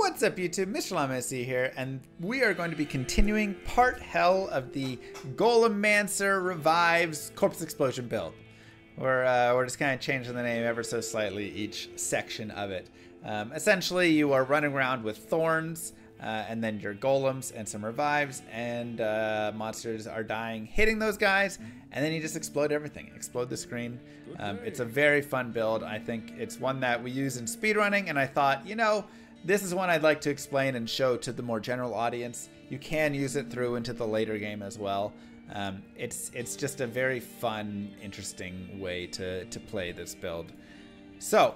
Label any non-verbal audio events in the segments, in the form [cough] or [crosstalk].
What's up YouTube, Mr. LlamaSC here, and we are going to be continuing part hell of the Golemancer Revives Corpse Explosion build. We're, uh, we're just kind of changing the name ever so slightly each section of it. Um, essentially, you are running around with thorns, uh, and then your golems and some revives, and uh, monsters are dying, hitting those guys, and then you just explode everything, explode the screen. Um, it's a very fun build. I think it's one that we use in speedrunning, and I thought, you know, this is one I'd like to explain and show to the more general audience. You can use it through into the later game as well. Um, it's it's just a very fun, interesting way to, to play this build. So,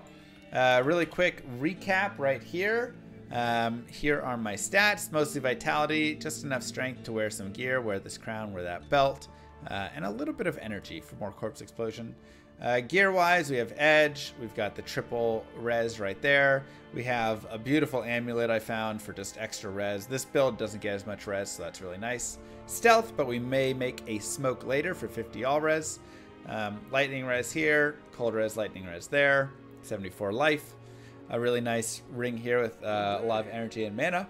uh, really quick recap right here. Um, here are my stats, mostly vitality, just enough strength to wear some gear, wear this crown, wear that belt, uh, and a little bit of energy for more corpse explosion. Uh, gear wise, we have edge, we've got the triple res right there. We have a beautiful amulet I found for just extra res. This build doesn't get as much res, so that's really nice. Stealth, but we may make a smoke later for 50 all res. Um, lightning res here, cold res, lightning res there, 74 life. A really nice ring here with uh, a lot of energy and mana.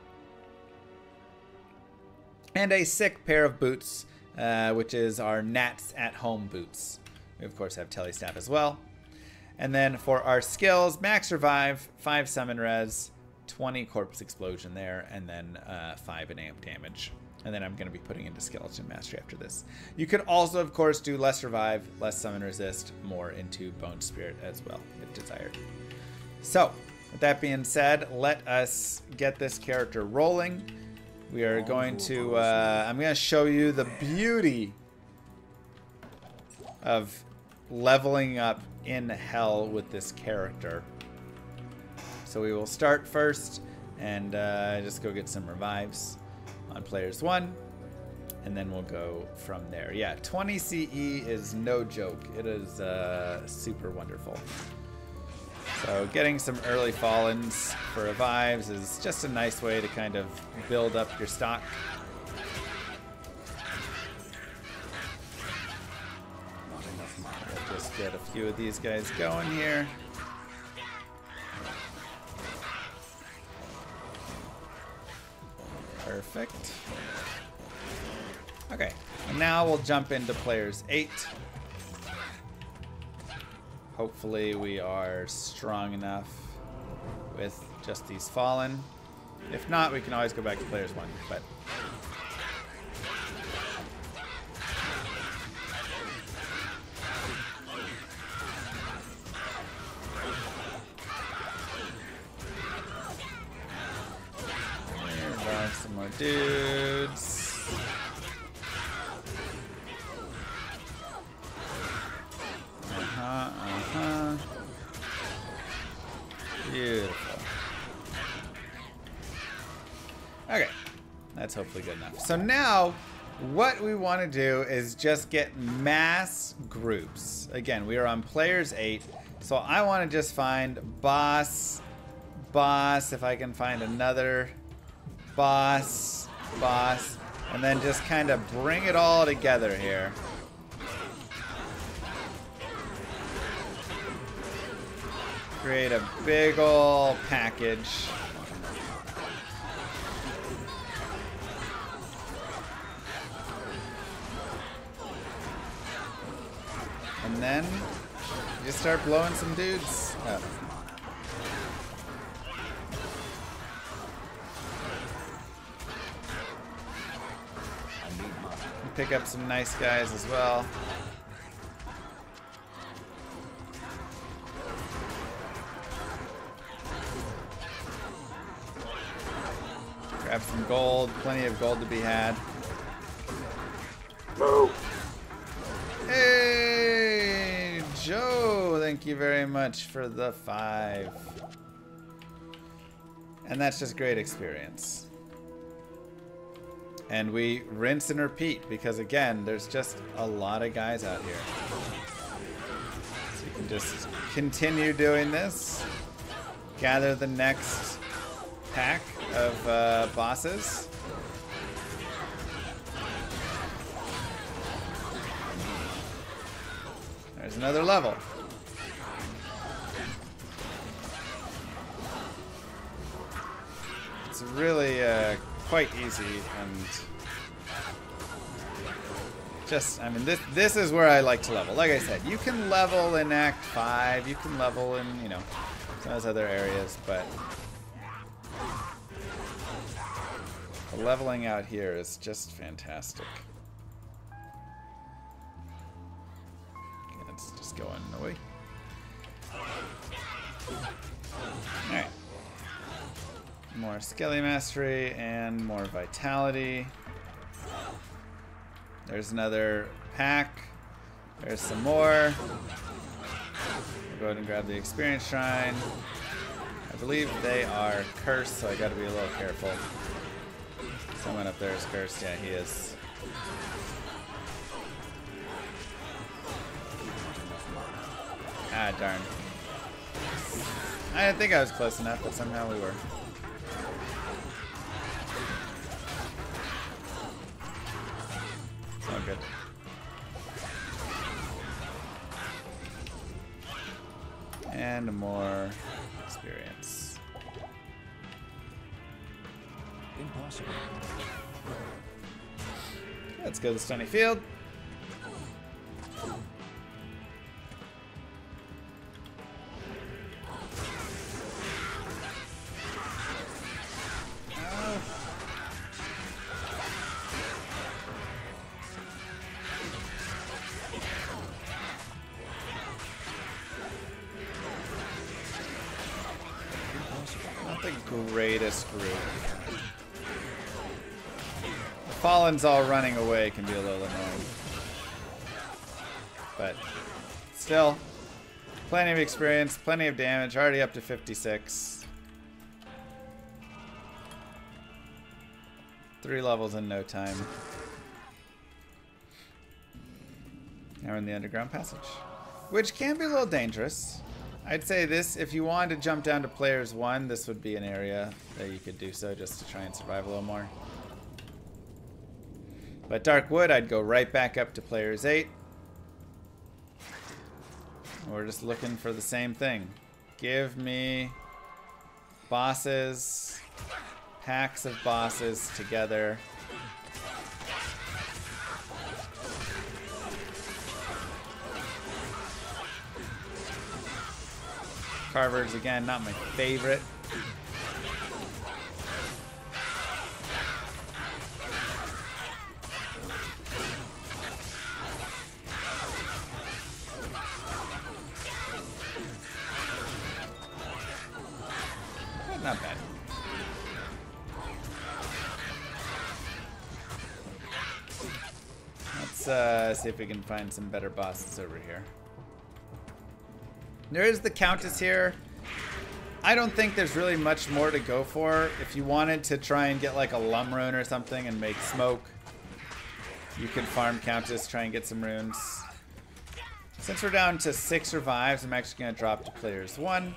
And a sick pair of boots, uh, which is our Nats at Home boots. We, of course, have Telestaff as well. And then for our skills, Max Revive, 5 Summon Res, 20 Corpse Explosion there, and then uh, 5 in amp damage. And then I'm going to be putting into Skeleton Mastery after this. You could also, of course, do less Revive, less Summon Resist, more into Bone Spirit as well, if desired. So, with that being said, let us get this character rolling. We are going to, uh, I'm going to show you the beauty of leveling up in hell with this character. So we will start first and uh, just go get some revives on players one and then we'll go from there. Yeah, 20 CE is no joke. It is uh, super wonderful. So getting some early fallens for revives is just a nice way to kind of build up your stock. Get a few of these guys going here. Perfect. Okay, now we'll jump into players 8. Hopefully we are strong enough with just these fallen. If not, we can always go back to players 1, but... dudes. Uh-huh, uh-huh. Beautiful. Okay, that's hopefully good enough. So now, what we want to do is just get mass groups. Again, we are on players 8, so I want to just find boss, boss, if I can find another boss, boss, and then just kind of bring it all together here. Create a big ol' package. And then you just start blowing some dudes up. Pick up some nice guys as well. Grab some gold, plenty of gold to be had. Move. Hey, Joe, thank you very much for the five. And that's just great experience. And we rinse and repeat because again, there's just a lot of guys out here. So you can just continue doing this. Gather the next pack of uh, bosses. There's another level. it's really uh, quite easy and just, I mean, this this is where I like to level. Like I said, you can level in Act 5, you can level in, you know, some of those other areas, but the leveling out here is just fantastic. Let's just go on the way. Alright. More Skelly Mastery and more Vitality. There's another pack. There's some more. We'll go ahead and grab the Experience Shrine. I believe they are cursed, so I gotta be a little careful. Someone up there is cursed. Yeah, he is. Ah, darn. I didn't think I was close enough, but somehow we were. Oh, good. And more experience. Impossible. Let's go to the Stony Field. Group. The Fallen's all running away can be a little annoying. But still, plenty of experience, plenty of damage, already up to 56. Three levels in no time. Now we're in the underground passage. Which can be a little dangerous. I'd say this, if you wanted to jump down to players one, this would be an area that you could do so just to try and survive a little more. But Dark Wood, I'd go right back up to players eight. We're just looking for the same thing. Give me bosses, packs of bosses together. Carvers, again, not my favorite. Not bad. Let's uh, see if we can find some better bosses over here. There is the Countess here. I don't think there's really much more to go for. If you wanted to try and get like a Lum rune or something and make smoke, you could farm Countess, try and get some runes. Since we're down to six revives, I'm actually going to drop to players one.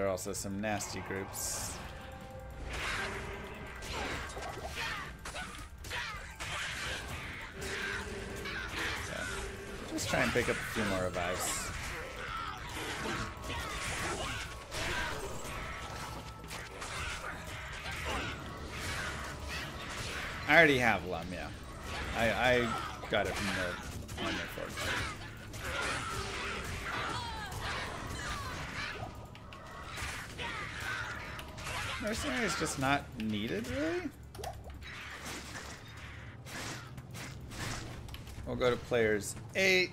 Are also some nasty groups. Just try and pick up a few more revives. I already have Lum, yeah. I, I got it from the on the Mercenary is just not needed, really? We'll go to players 8.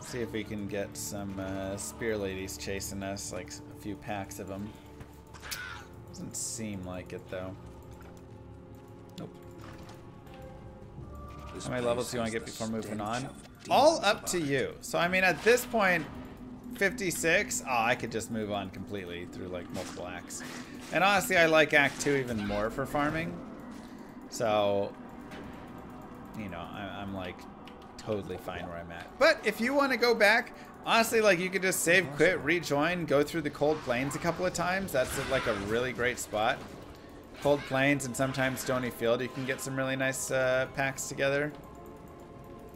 See if we can get some uh, spear ladies chasing us, like a few packs of them. Doesn't seem like it, though. Nope. This How many levels do you want to get before moving on? All up to you. So, I mean, at this point, 56, oh, I could just move on completely through, like, multiple acts. And honestly, I like Act 2 even more for farming. So, you know, I, I'm, like, totally fine where I'm at. But if you want to go back, honestly, like, you could just save, quit, rejoin, go through the cold plains a couple of times. That's, like, a really great spot. Cold Plains and sometimes Stony Field, you can get some really nice uh, packs together.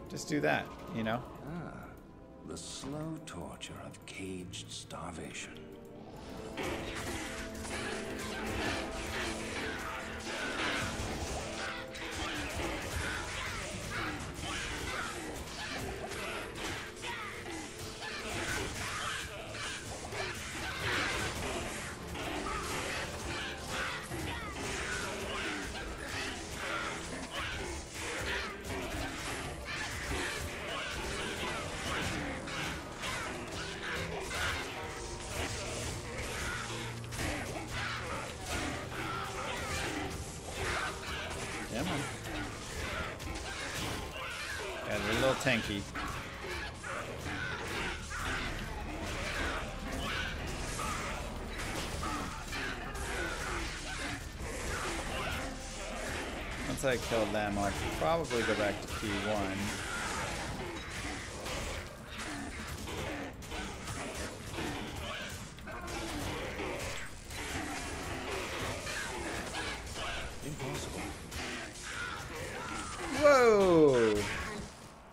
Just do that, you know? The slow torture of caged starvation. Once I kill them, I'll probably go back to P1. Impossible. Whoa!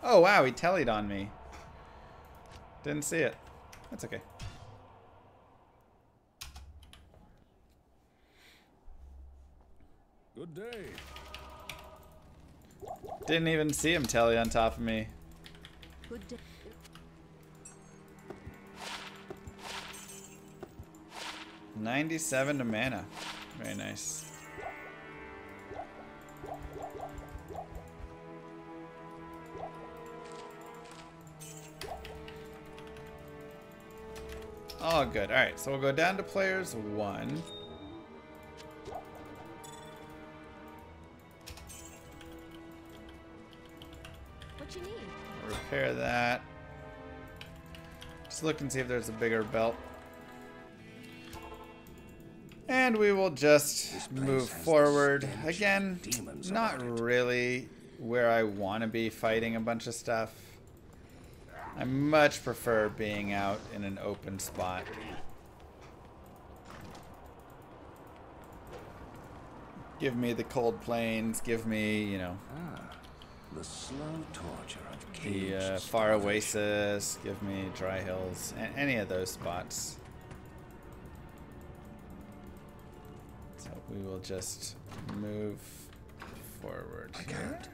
Oh wow, he tellied on me. Didn't see it. That's okay. Didn't even see him telly on top of me. Ninety-seven to mana. Very nice. Oh, good. All right, so we'll go down to players one. Repair that. Just look and see if there's a bigger belt. And we will just move forward. Again, not really where I want to be fighting a bunch of stuff. I much prefer being out in an open spot. Give me the cold plains, give me, you know, Ah, the slow torture of the uh, Far. Oasis, give me Dry Hills, a- any of those spots. So we will just move forward I here. can't.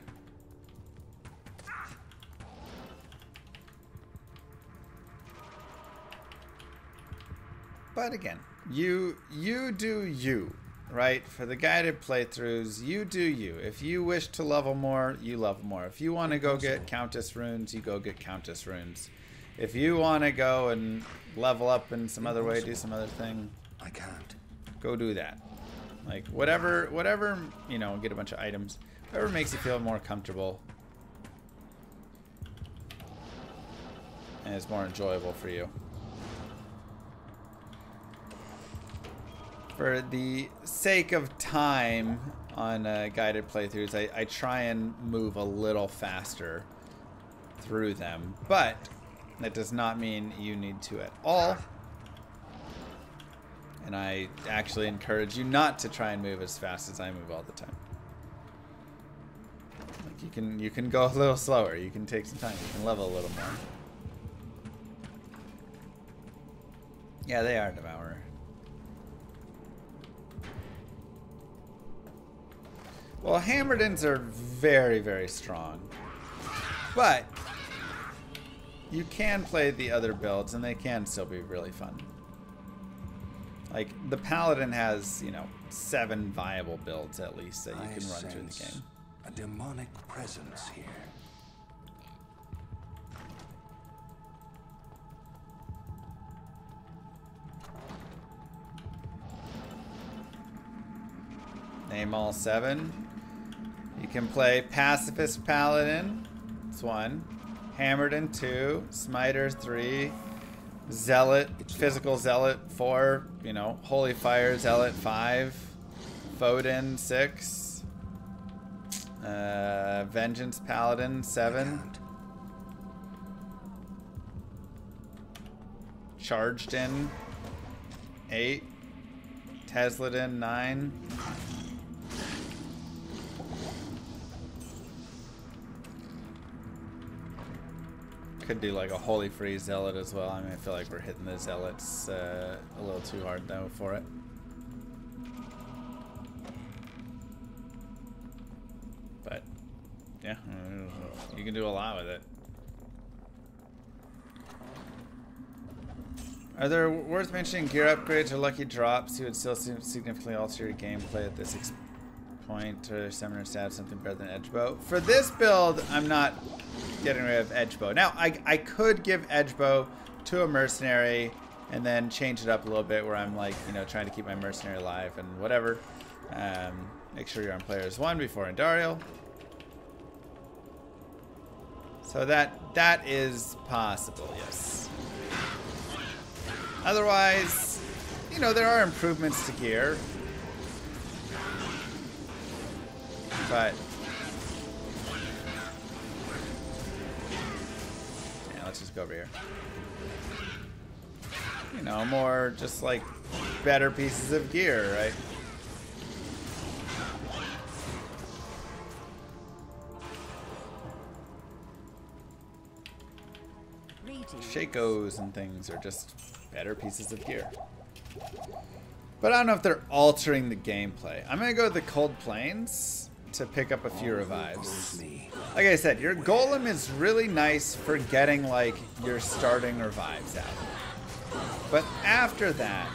But again, you you do you, right? For the guided playthroughs, you do you. If you wish to level more, you level more. If you want to go get Countess runes, you go get Countess runes. If you want to go and level up in some other way, do some other thing, I can't. go do that. Like whatever, whatever you know, get a bunch of items. Whatever makes you feel more comfortable and is more enjoyable for you. For the sake of time on uh, guided playthroughs, I, I try and move a little faster through them, but that does not mean you need to at all. And I actually encourage you not to try and move as fast as I move all the time. Like you can you can go a little slower. You can take some time. You can level a little more. Yeah, they are devourer. Well, Hammerdins are very, very strong. But you can play the other builds and they can still be really fun. Like the Paladin has, you know, seven viable builds at least that you I can run through the game. A demonic presence here. Name all seven. You can play Pacifist Paladin. That's one. Hammerdin two. Smiter three. Zealot, Physical Zealot four. You know, Holy Fire Zealot five. FoHdin six. Uh, Vengeance Paladin seven. Charged in eight. Tesladin nine. Could do like a Holy Freeze Zealot as well. I mean, I feel like we're hitting the Zealots uh, a little too hard though for it. But, yeah, you can do a lot with it. Are there worth mentioning gear upgrades or lucky drops? You would still significantly alter your gameplay at this point or summoner stab something better than edge bow. For this build, I'm not getting rid of edge bow. Now, I, I could give edge bow to a mercenary and then change it up a little bit where I'm like, you know, trying to keep my mercenary alive and whatever. Um, make sure you're on players one before Andariel. So that that is possible, yes. Otherwise, you know, there are improvements to gear. But yeah, let's just go over here. You know, more just like better pieces of gear, right? Shakos and things are just better pieces of gear. But I don't know if they're altering the gameplay. I'm going to go to the Cold Plains to pick up a few revives. Like I said, your golem is really nice for getting like your starting revives out. But after that,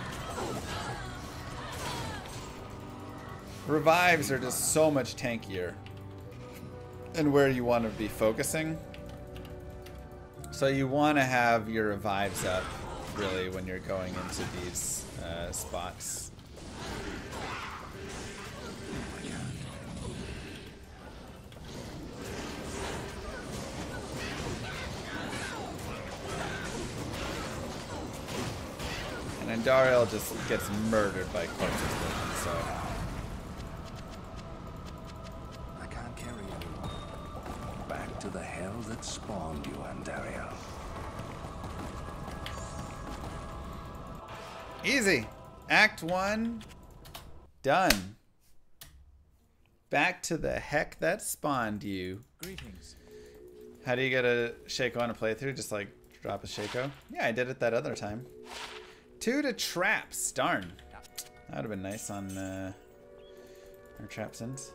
revives are just so much tankier and where you want to be focusing. So you want to have your revives up really when you're going into these uh, spots. Andariel just gets murdered by corpses so. I can't carry. Back to the hell that spawned you, Andariel. Easy. Act one. Done. Back to the heck that spawned you. Greetings. How do you get a Shako on a playthrough? Just like drop a Shako? Yeah, I did it that other time. Two to traps. Darn. That would have been nice on uh, our trap sins.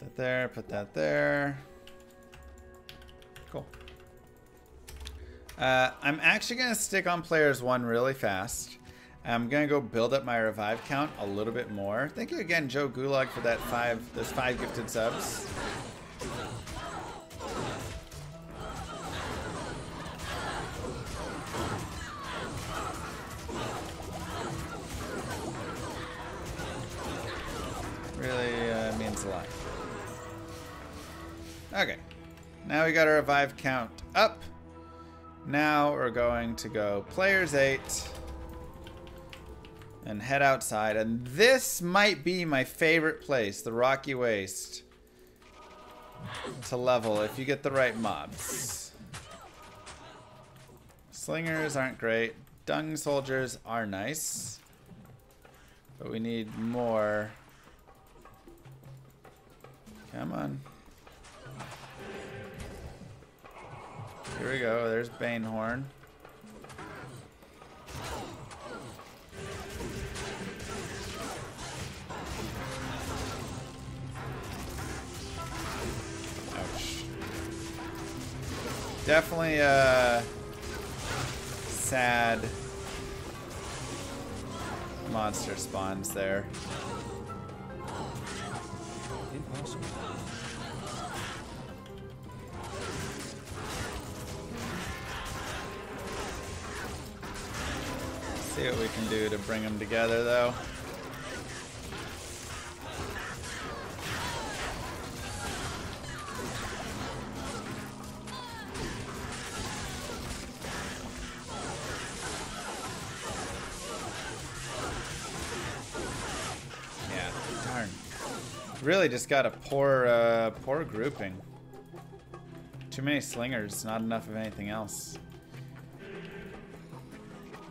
That there, put that there. Cool. Uh, I'm actually going to stick on players one really fast. I'm gonna go build up my revive count a little bit more. Thank you again, Joe Gulag, for that five, those five gifted subs. Really uh, means a lot. Okay, now we got our revive count up. Now we're going to go players eight and head outside. And this might be my favorite place, the Rocky Waste, to level if you get the right mobs. Slingers aren't great. Dung soldiers are nice. But we need more. Come on. Here we go. There's Banehorn. Definitely uh sad monster spawns there. See what we can do to bring them together though. Really just got a poor, uh, poor grouping. Too many slingers, not enough of anything else.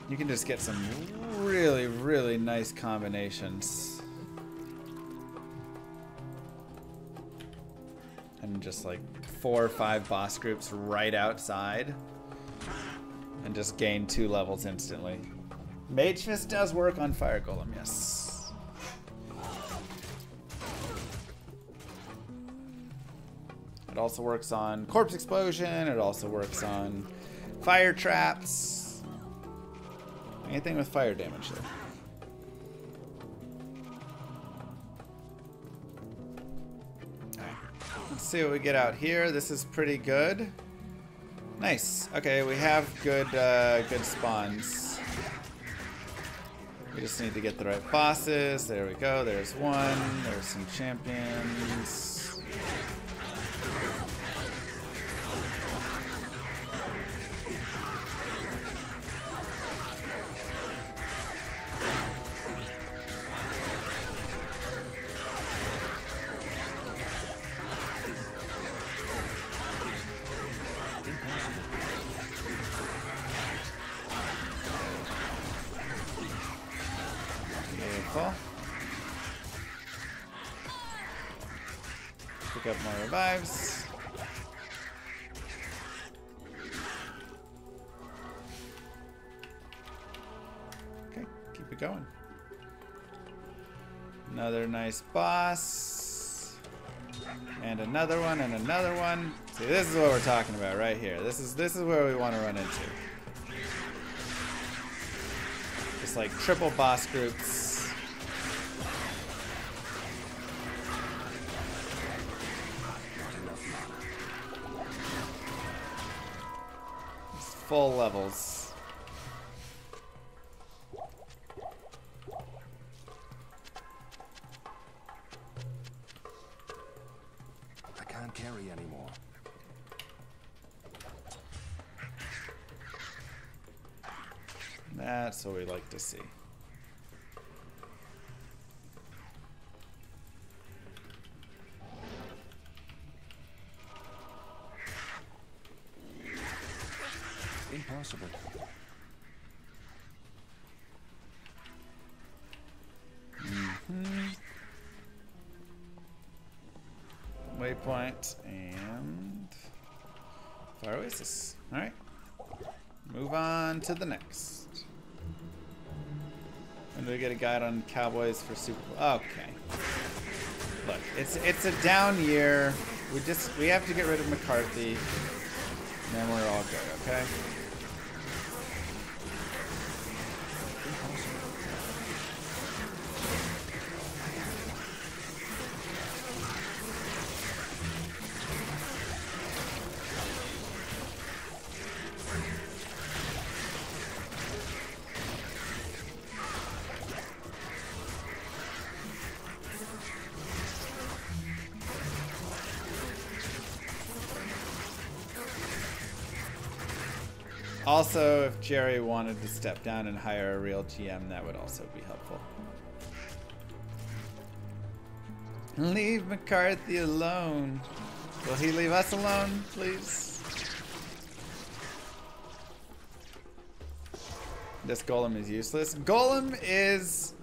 You can just get some really, really nice combinations. And just like four or five boss groups right outside. And just gain two levels instantly. Mage Fist does work on Fire Golem, yes. Also works on Corpse Explosion, it also works on Fire Traps. Anything with fire damage there. Let's see what we get out here. This is pretty good. Nice. Okay, we have good uh, good spawns. We just need to get the right bosses. There we go. There's one. There's some champions. Nice boss. And another one and another one. See, this is what we're talking about right here. This is this is where we want to run into. Just like triple boss groups. Full levels. To see. Impossible. Mm-hmm. Waypoint and Far Oasis. Alright. Move on to the next. Do we get a guide on Cowboys for Super Bowl? Okay. Look, it's it's a down year. We just we have to get rid of McCarthy. And then we're all good, okay? Jerry wanted to step down and hire a real GM, that would also be helpful. Leave McCarthy alone. Will he leave us alone, please? This golem is useless. Golem is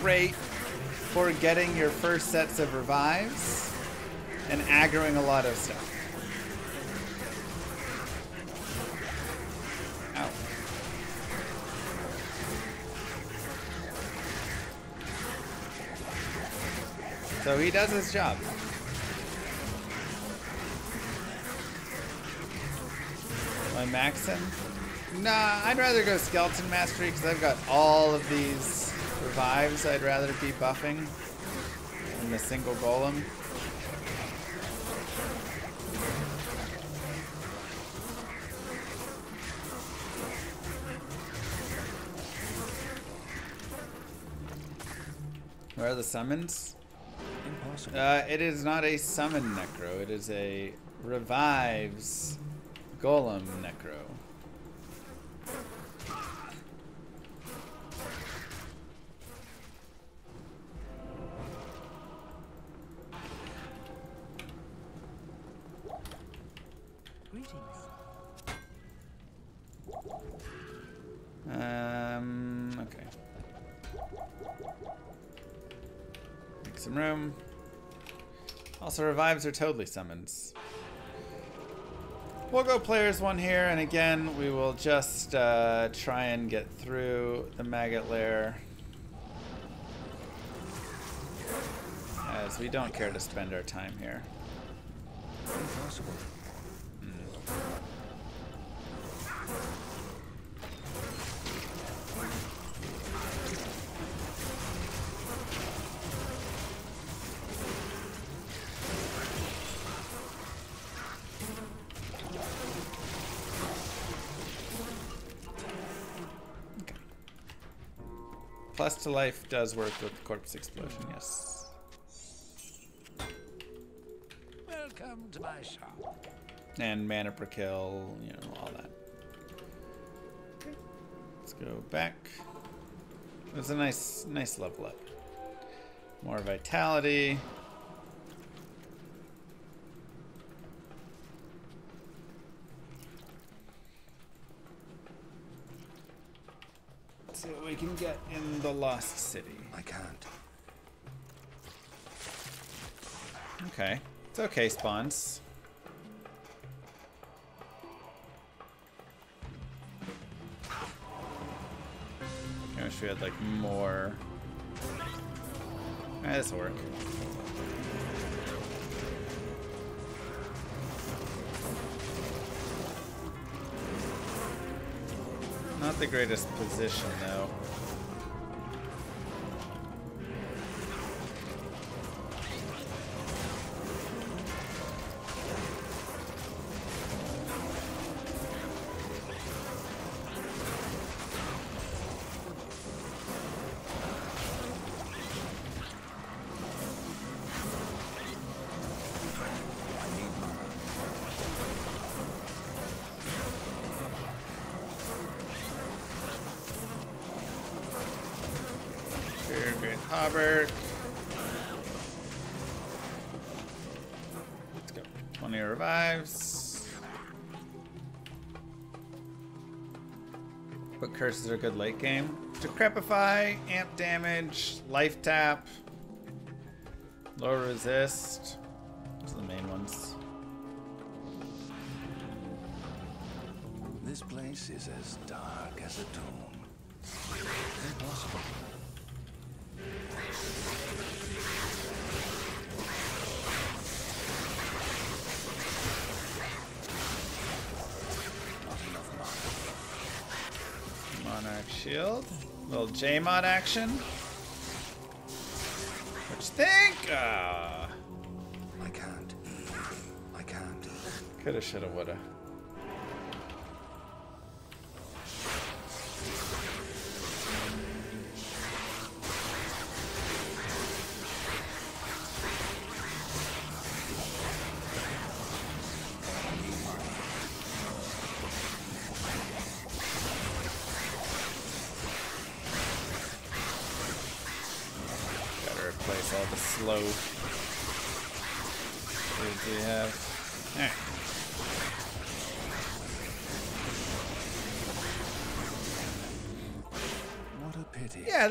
great for getting your first sets of revives and aggroing a lot of stuff. So he does his job. My Maxon? Nah, I'd rather go Skeleton Mastery because I've got all of these revives I'd rather be buffing than the single golem. Where are the summons? Uh, it is not a summon necro. It is a revives golem necro. are totally summons. We'll go players one here, and again, we will just uh, try and get through the maggot lair. As we don't care to spend our time here. Impossible. Hmm. Plus to life does work with corpse explosion, yes. Welcome to my shop. And mana per kill, you know, all that. Let's go back. It was a nice, nice level up. More vitality. Let's see what we can get in the Lost City. I can't. Okay. It's okay, spawns. I wish we had like more. Ah, this'll work. Not the greatest position though. Good late game? Decrepify, amp damage, life tap, low resist. Those are the main ones. This place is as dark as a tomb. Impossible. Shield. Little J-mod action. What you think? Ah, I can't. I can't. coulda, shoulda, woulda.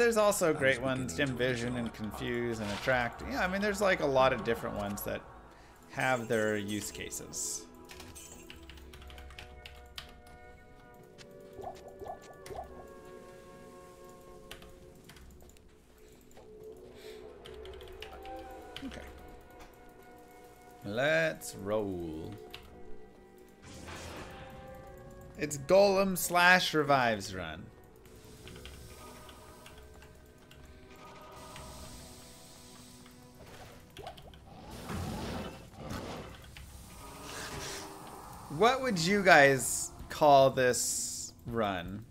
There's also great ones, Dim Vision and Confuse and Attract. Yeah, I mean, there's like a lot of different ones that have their use cases. Okay. Let's roll. It's Golem slash Revives run. What would you guys call this run?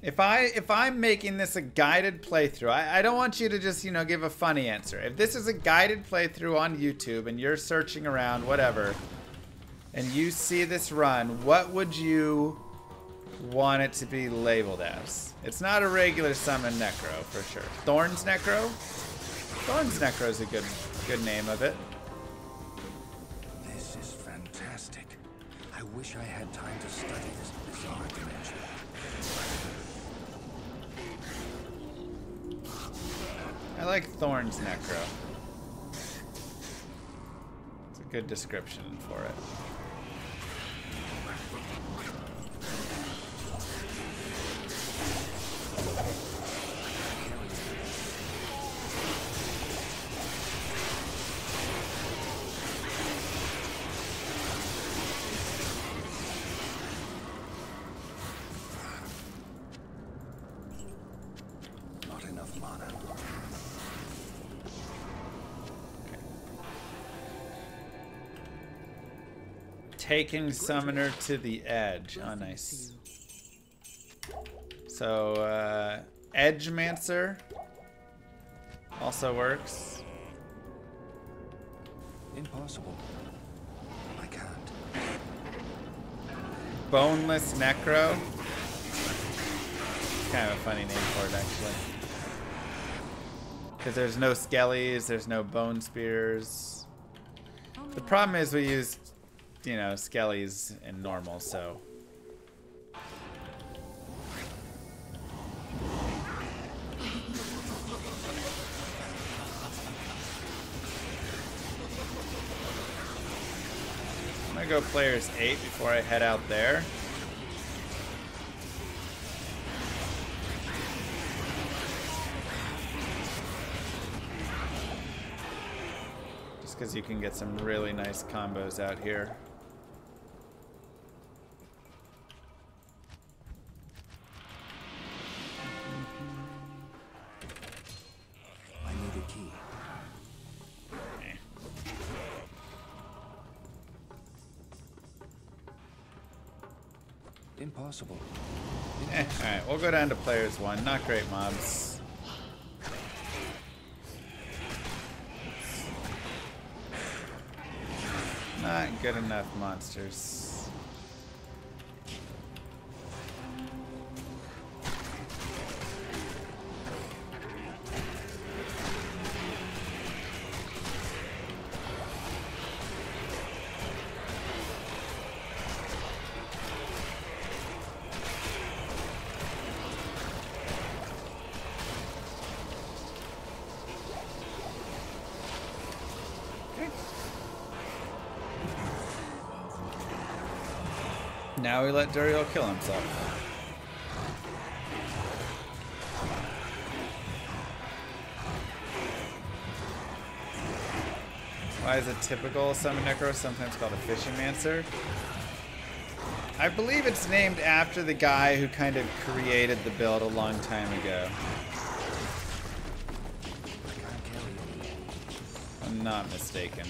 If I if I'm making this a guided playthrough, I, I don't want you to just you know give a funny answer. If this is a guided playthrough on YouTube and you're searching around whatever, and you see this run, what would you want it to be labeled as? It's not a regular summon Necro for sure. Thorns Necro. Thorns Necro is a good good name of it. wish I had time to study this bizarre dimension. I like Thorn's Necro. It's a good description for it. Taking Summoner to the edge. Oh, nice. So, uh, Edgemancer also works. Impossible. I can't. Boneless Necro. Kind of a funny name for it, actually. Because there's no Skellies, there's no Bone Spears. The problem is we use, you know, Skellies in normal, so. I'm gonna go players 8 before I head out there. Just because you can get some really nice combos out here. Impossible. Eh, alright, we'll go down to players 1. Not great mobs. Not good enough monsters. Now we let Duriel kill himself. Why is a typical summon necro sometimes called a Fishymancer? I believe it's named after the guy who kind of created the build a long time ago. I'm not mistaken.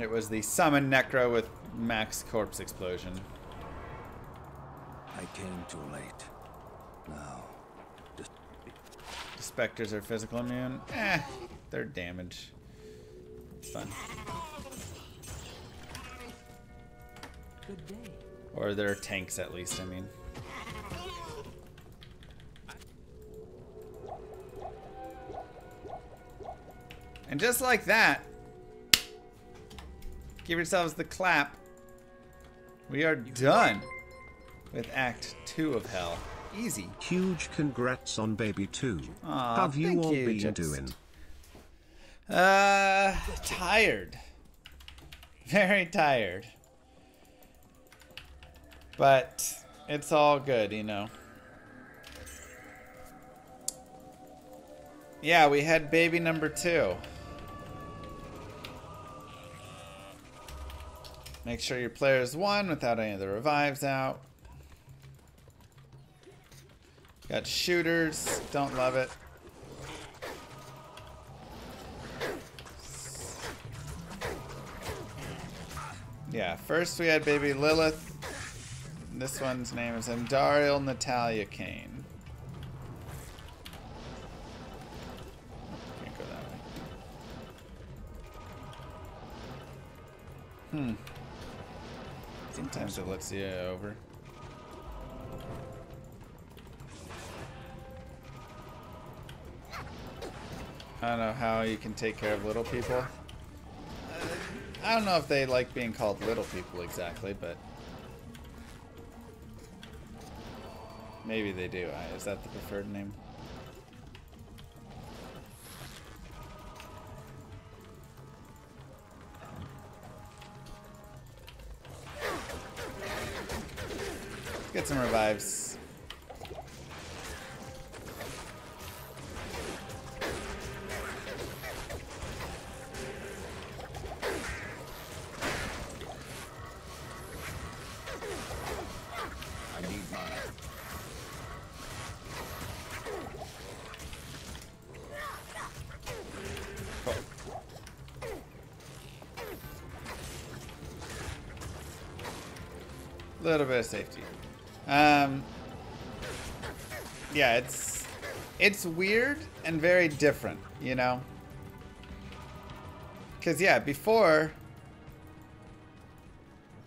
It was the summon necro with max corpse explosion. I came too late. Now, just The specters are physical immune. Eh, they're damage. It's fun. Good day. Or they're tanks at least, I mean. And just like that, give yourselves the clap. We are done with Act 2 of Hell. Easy. Huge congrats on Baby 2. Aw, Have you all you, been Just- doing? Uh, tired. Very tired. But it's all good, you know. Yeah, we had baby number two. Make sure your player's one without any of the revives out. Got shooters, don't love it. Yeah, first we had baby Lilith. This one's name is Andariel Natalia Kane. Can't go that way. Hmm. Sometimes it lets you over. I don't know how you can take care of little people. I don't know if they like being called little people exactly, but Maybe they do. Uh, Is that the preferred name? Get some revives. It's weird and very different, you know. Cause yeah, before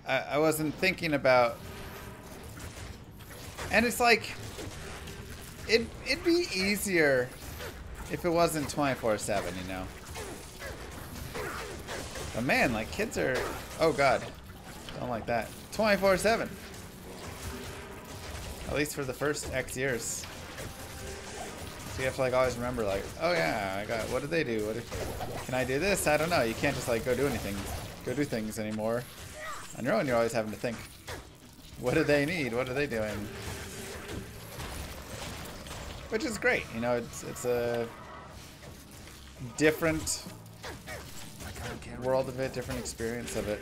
I, I wasn't thinking about, and it's like it it'd be easier if it wasn't 24/7, you know. But man, like kids are oh god. Don't like that. 24/7. At least for the first X years. So you have to like always remember like, oh yeah, I got what did they do? What did, can I do this? I don't know. You can't just like go do anything. Go do things anymore. On your own you're always having to think. What do they need? What are they doing? Which is great, you know, it's it's a different world of it, different experience of it.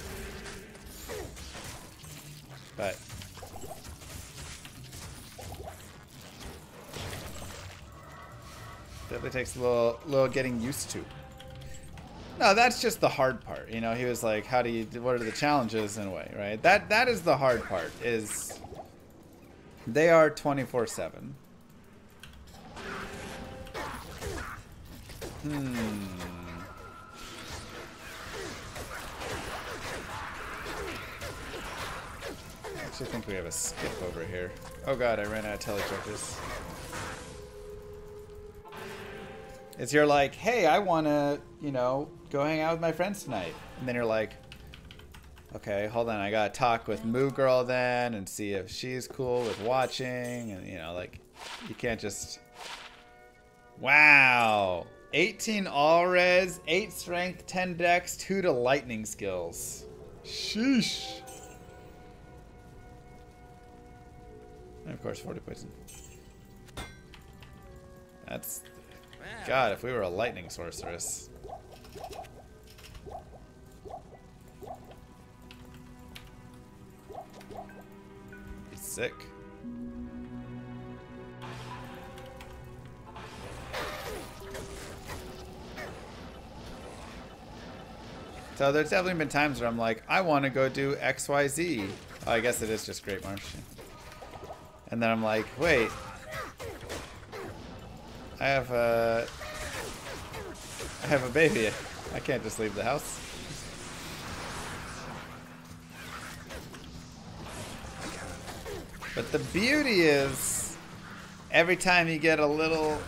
But definitely takes a little little getting used to. No, that's just the hard part. You know, he was like, "How do you? What are the challenges in a way, right? That that is the hard part. Is they are twenty four seven. Hmm. I actually think we have a skip over here. Oh god, I ran out of telecharges. Is you're like, hey, I want to, you know, go hang out with my friends tonight. And then you're like, okay, hold on, I gotta talk with Moo Girl then and see if she's cool with watching. And, you know, like, you can't just. Wow! 18 all res, 8 strength, 10 dex, 2 to lightning skills. Sheesh. And of course, 40 poison. That's. God, if we were a lightning sorceress. Be sick. So there's definitely been times where I'm like, I want to go do X, Y, Z. Oh, I guess it is just Great Marsh. And then I'm like, wait. I have a... I have a baby. I can't just leave the house. But the beauty is, every time you get a little...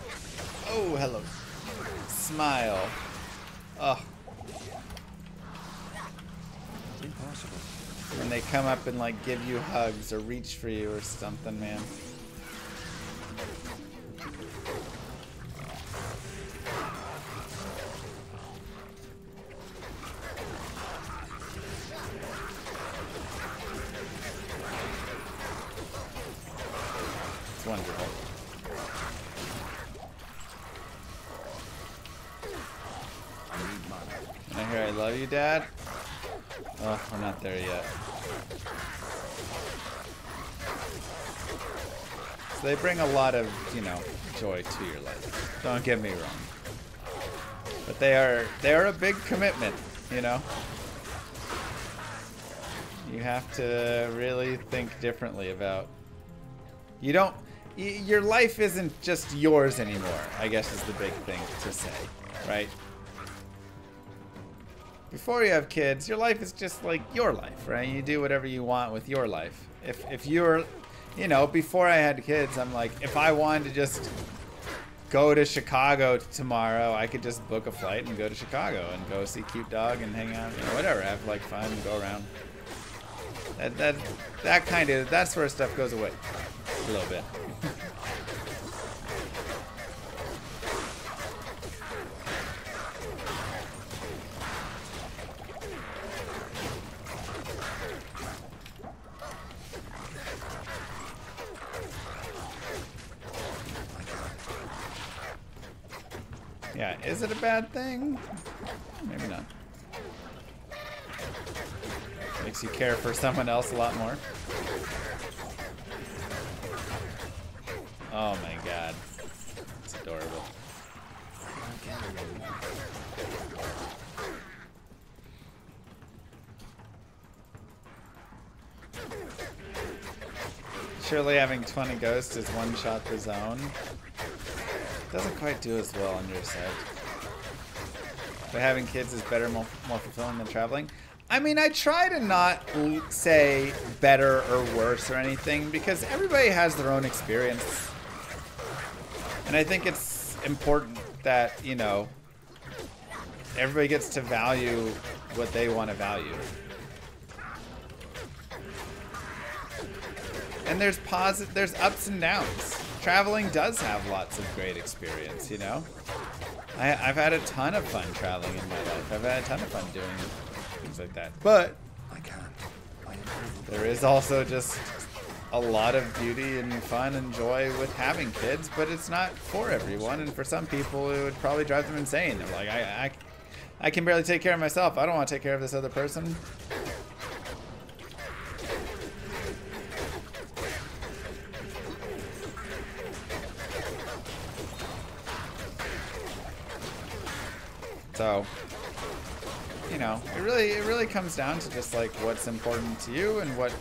Oh, hello. Smile. Oh, impossible. when they come up and like give you hugs or reach for you or something, man. Dad. Oh, we're not there yet. So they bring a lot of, you know, joy to your life. Don't get me wrong. But they are they are a big commitment, you know. You have to really think differently about you don't your life isn't just yours anymore, I guess is the big thing to say, right? Before you have kids, your life is just like your life, right? You do whatever you want with your life. If if you're, you know, before I had kids, I'm like, if I wanted to just go to Chicago tomorrow, I could just book a flight and go to Chicago and go see cute dog and hang out, you know, whatever, have like fun and go around. That that that kind of that sort of stuff goes away a little bit. [laughs] Yeah, is it a bad thing? Maybe not. Makes you care for someone else a lot more. Oh my god. It's adorable. Surely having 20 ghosts is one shot the zone. Doesn't quite do as well on your side. But having kids is better, more, more fulfilling than traveling. I mean, I try to not say better or worse or anything because everybody has their own experience. And I think it's important that, you know, everybody gets to value what they want to value. And there's posit there's ups and downs. Traveling does have lots of great experience, you know? I, I've had a ton of fun traveling in my life. I've had a ton of fun doing things like that. But I can't. There is also just a lot of beauty and fun and joy with having kids, but it's not for everyone. And for some people, it would probably drive them insane. They're like, I, I, I can barely take care of myself. I don't want to take care of this other person. So, you know, it really it really comes down to just like what's important to you and what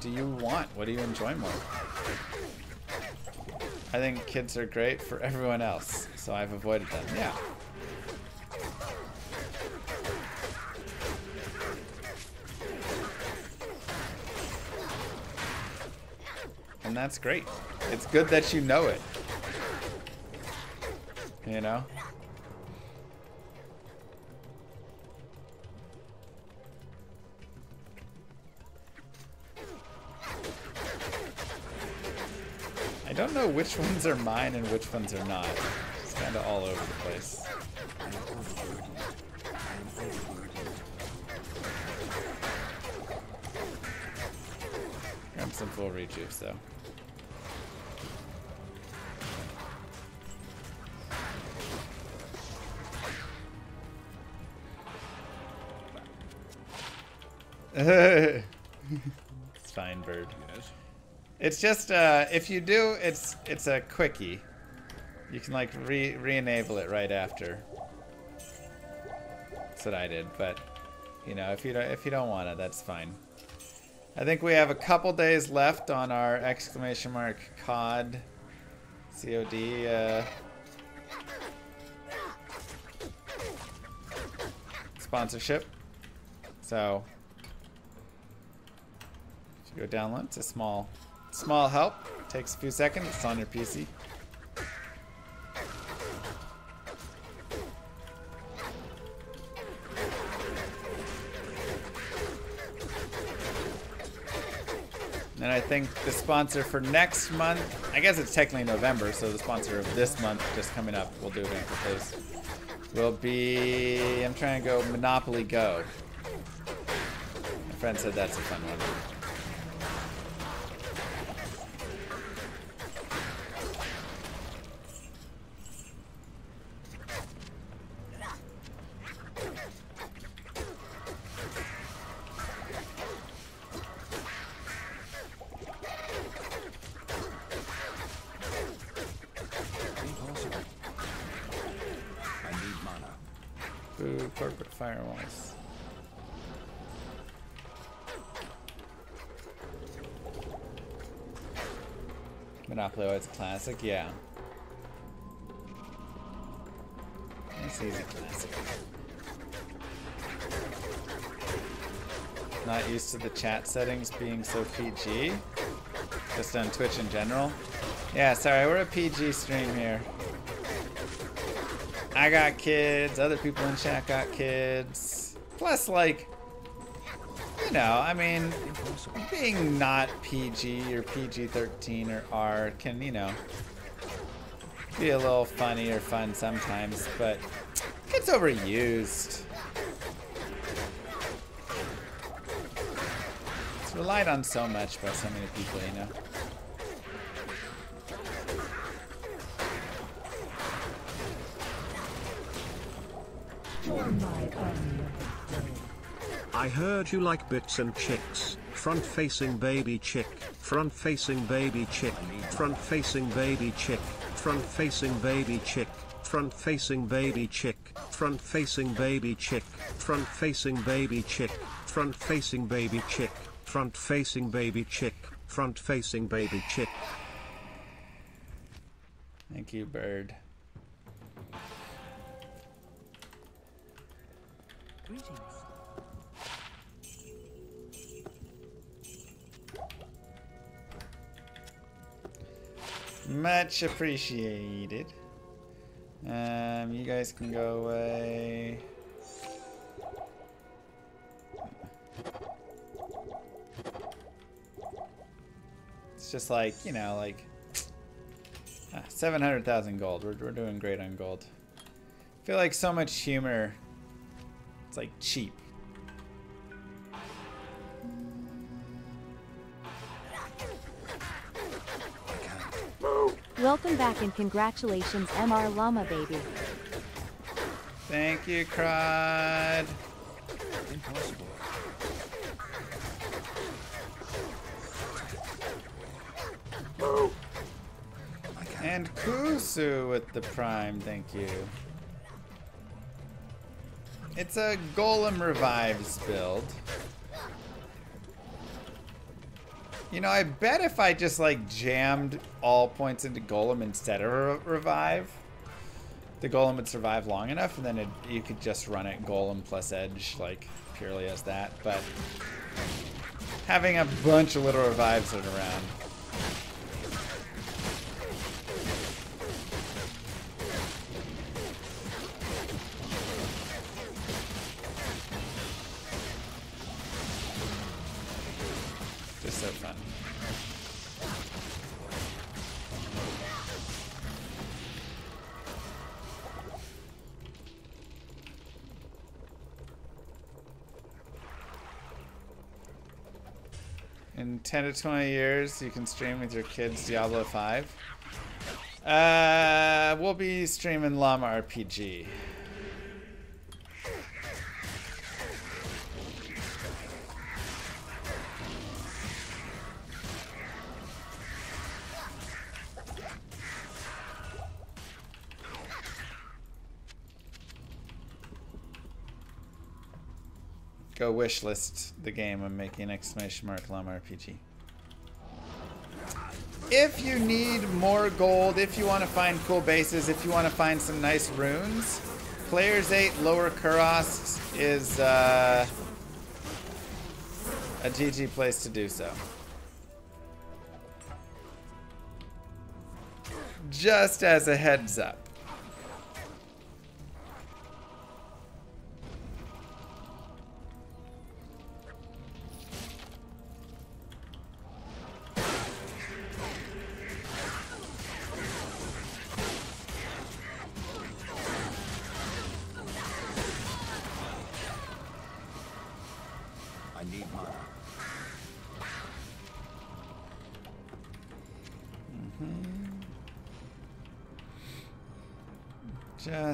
do you want? What do you enjoy more? I think kids are great for everyone else, so I've avoided them. Yeah. And that's great. It's good that you know it. You know? I don't know which [laughs] ones are mine and which ones are not. It's kind of all over the place. Grab some full rejuice though. [laughs] it's fine, bird. It's just uh, if you do, it's it's a quickie. You can like re re-enable it right after. That's what I did, but you know, if you don't if you don't want it, that's fine. I think we have a couple days left on our exclamation mark COD COD uh, sponsorship. So if you go download, it's a small small help. Takes a few seconds. It's on your PC. And I think the sponsor for next month, I guess it's technically November, so the sponsor of this month just coming up, we'll do it in place, will be, I'm trying to go Monopoly Go. My friend said that's a fun one. Classic, yeah. That's easy classic. Not used to the chat settings being so PG. Just on Twitch in general. Yeah, sorry, we're a PG stream here. I got kids, other people in chat got kids. Plus, like, know, I mean, being not PG or PG 13 or R can, you know, be a little funny or fun sometimes, but it's overused. It's relied on so much by so many people, you know. Oh I heard you like bits and chicks. Front facing baby chick. Front facing baby chick. Front facing baby chick. Front facing baby chick. Front facing baby chick. Front facing baby chick. Front facing baby chick. Front facing baby chick. Front facing baby chick. Front facing baby chick. Thank you, bird. Greetings. Much appreciated. Um, you guys can go away. It's just like, you know, like ah, 700,000 gold. We're, we're doing great on gold. I feel like so much humor. It's like cheap. Welcome back and congratulations MR Llama baby. Thank you, Crod. Impossible. I can't. And Kusu with the prime, thank you. It's a Golem Revives build. You know, I bet if I just like jammed all points into Golem instead of Revive, the Golem would survive long enough, and then it, you could just run it Golem plus Edge, like purely as that. But having a bunch of little Revives around 10 to 20 years, you can stream with your kids Diablo 5. Uh, we'll be streaming Llama RPG. Go wishlist the game make an exclamation mark Llama RPG. If you need more gold, if you want to find cool bases, if you want to find some nice runes, Players 8 Lower Kurast is uh, a GG place to do so. Just as a heads up.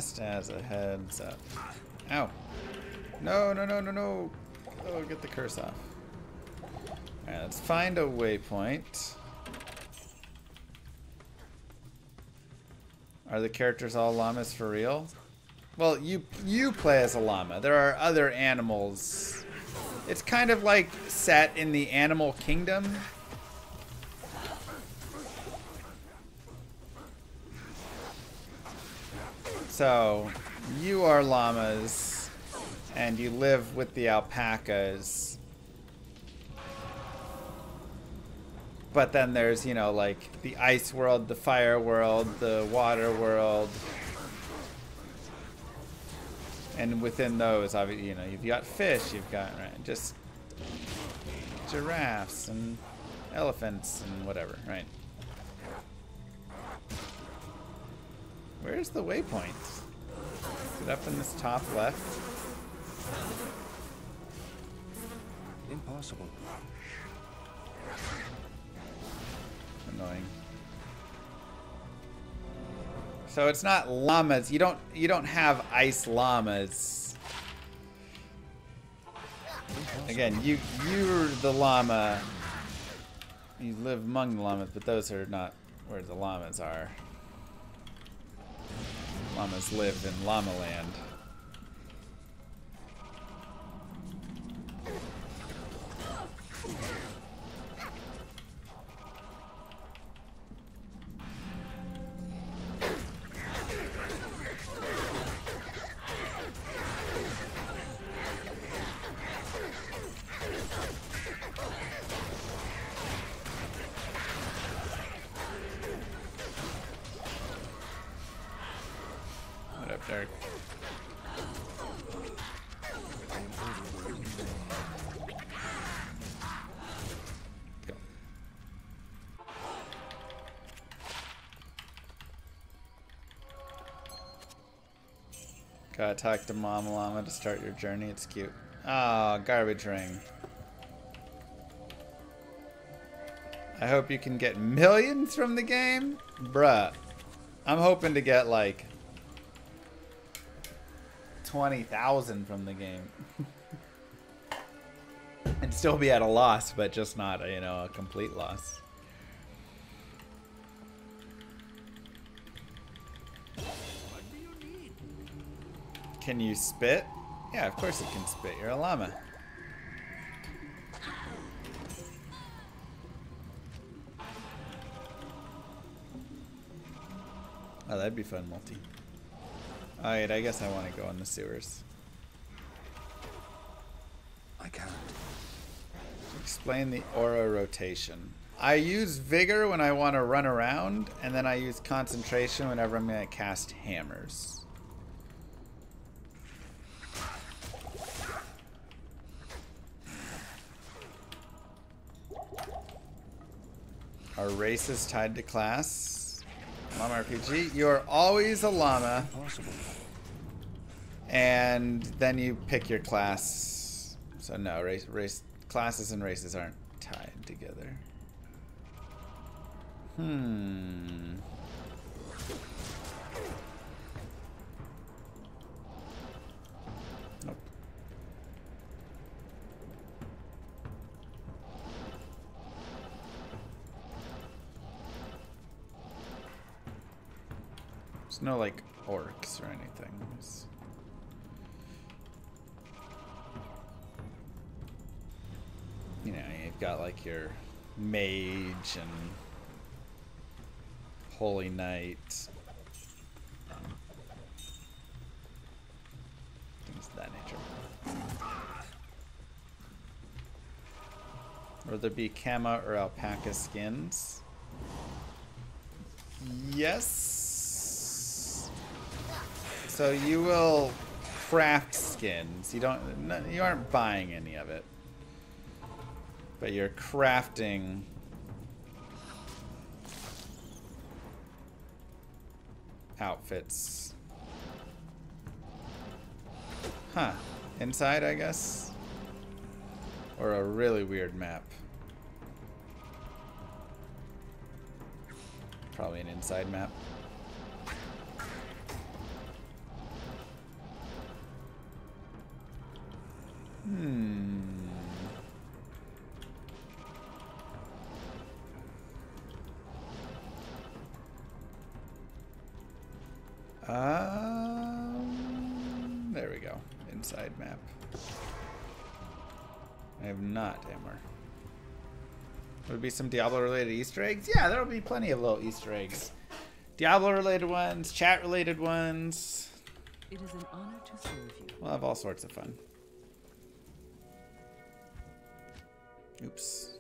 Just as a heads up. Ow. No, no, no, no, no. Oh, get the curse off. Alright, let's find a waypoint. Are the characters all llamas for real? Well, you you play as a llama. There are other animals. It's kind of like set in the animal kingdom. So, you are llamas, and you live with the alpacas. But then there's, you know, like the ice world, the fire world, the water world. And within those, obviously, you know, you've got fish, you've got right, just giraffes and elephants and whatever, right? Where's the waypoint? Is it up in this top left? Impossible. Annoying. So it's not llamas. You don't you don't have ice llamas. Again, you you're the llama. You live among the llamas, but those are not where the llamas are. Llamas live in Llama Land. Derek? Gotta talk to Mama Llama to start your journey. It's cute. Ah, garbage ring. I hope you can get millions from the game. Bruh. I'm hoping to get like 20,000 from the game. and still be at a loss, but just not, you know, a complete loss. Can you spit? Yeah, of course it can spit. You're a llama. Oh, that'd be fun, multi. Alright, I guess I want to go in the sewers. I can't. Explain the aura rotation. I use vigor when I want to run around, and then I use concentration whenever I'm going to cast hammers. Are races tied to class? Llama RPG. You are always a llama, and then you pick your class. So no, race, race classes and races aren't tied together. Hmm. No like orcs or anything. You know, you've got like your mage and holy knight. Things of that nature. Or there be camo or alpaca skins. Yes. So you will craft skins. You don't. no- You aren't buying any of it but you're crafting outfits. Huh. Inside, I guess? Or a really weird map. Probably an inside map. Hmm. Um, there we go. Inside map. I have not, Amor. Would be some Diablo related Easter eggs? Yeah, there'll be plenty of little Easter eggs. Diablo related ones, chat related ones. It is an honor to serve you. We'll have all sorts of fun. Oops.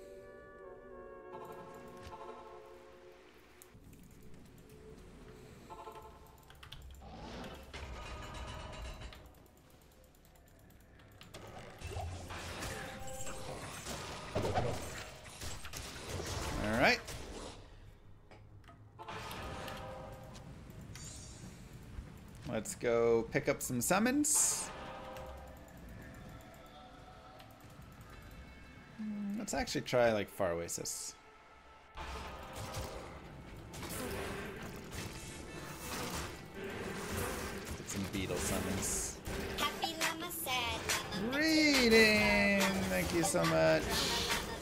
All right. Let's go pick up some summons. Let's actually try like Far Oasis. Get some beetle summons. Happy llama, sad llama. Reading the you so much.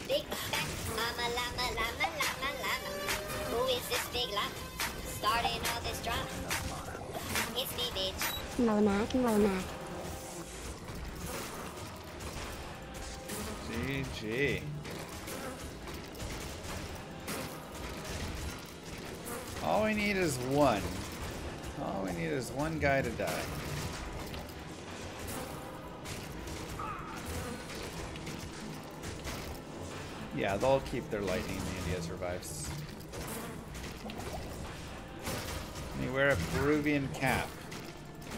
Big fat llama, llama, llama, llama, llama. Who is this big llama? Starting all this drama. It's me, bitch. Monac, Monac. GG. We need is one. All we need is one guy to die. Yeah, they'll keep their lightning immunity as revives. And you wear a Peruvian cap.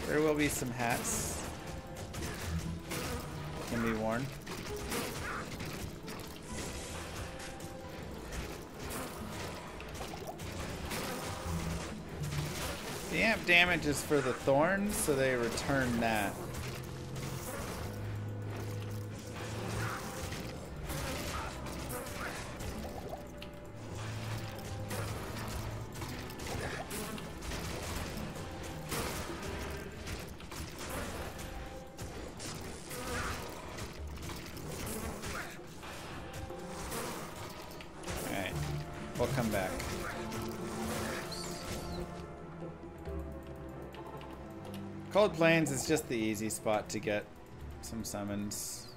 There will be some hats. Can be worn. The amp damage is for the thorns, so they return that. Cold Plains is just the easy spot to get some summons.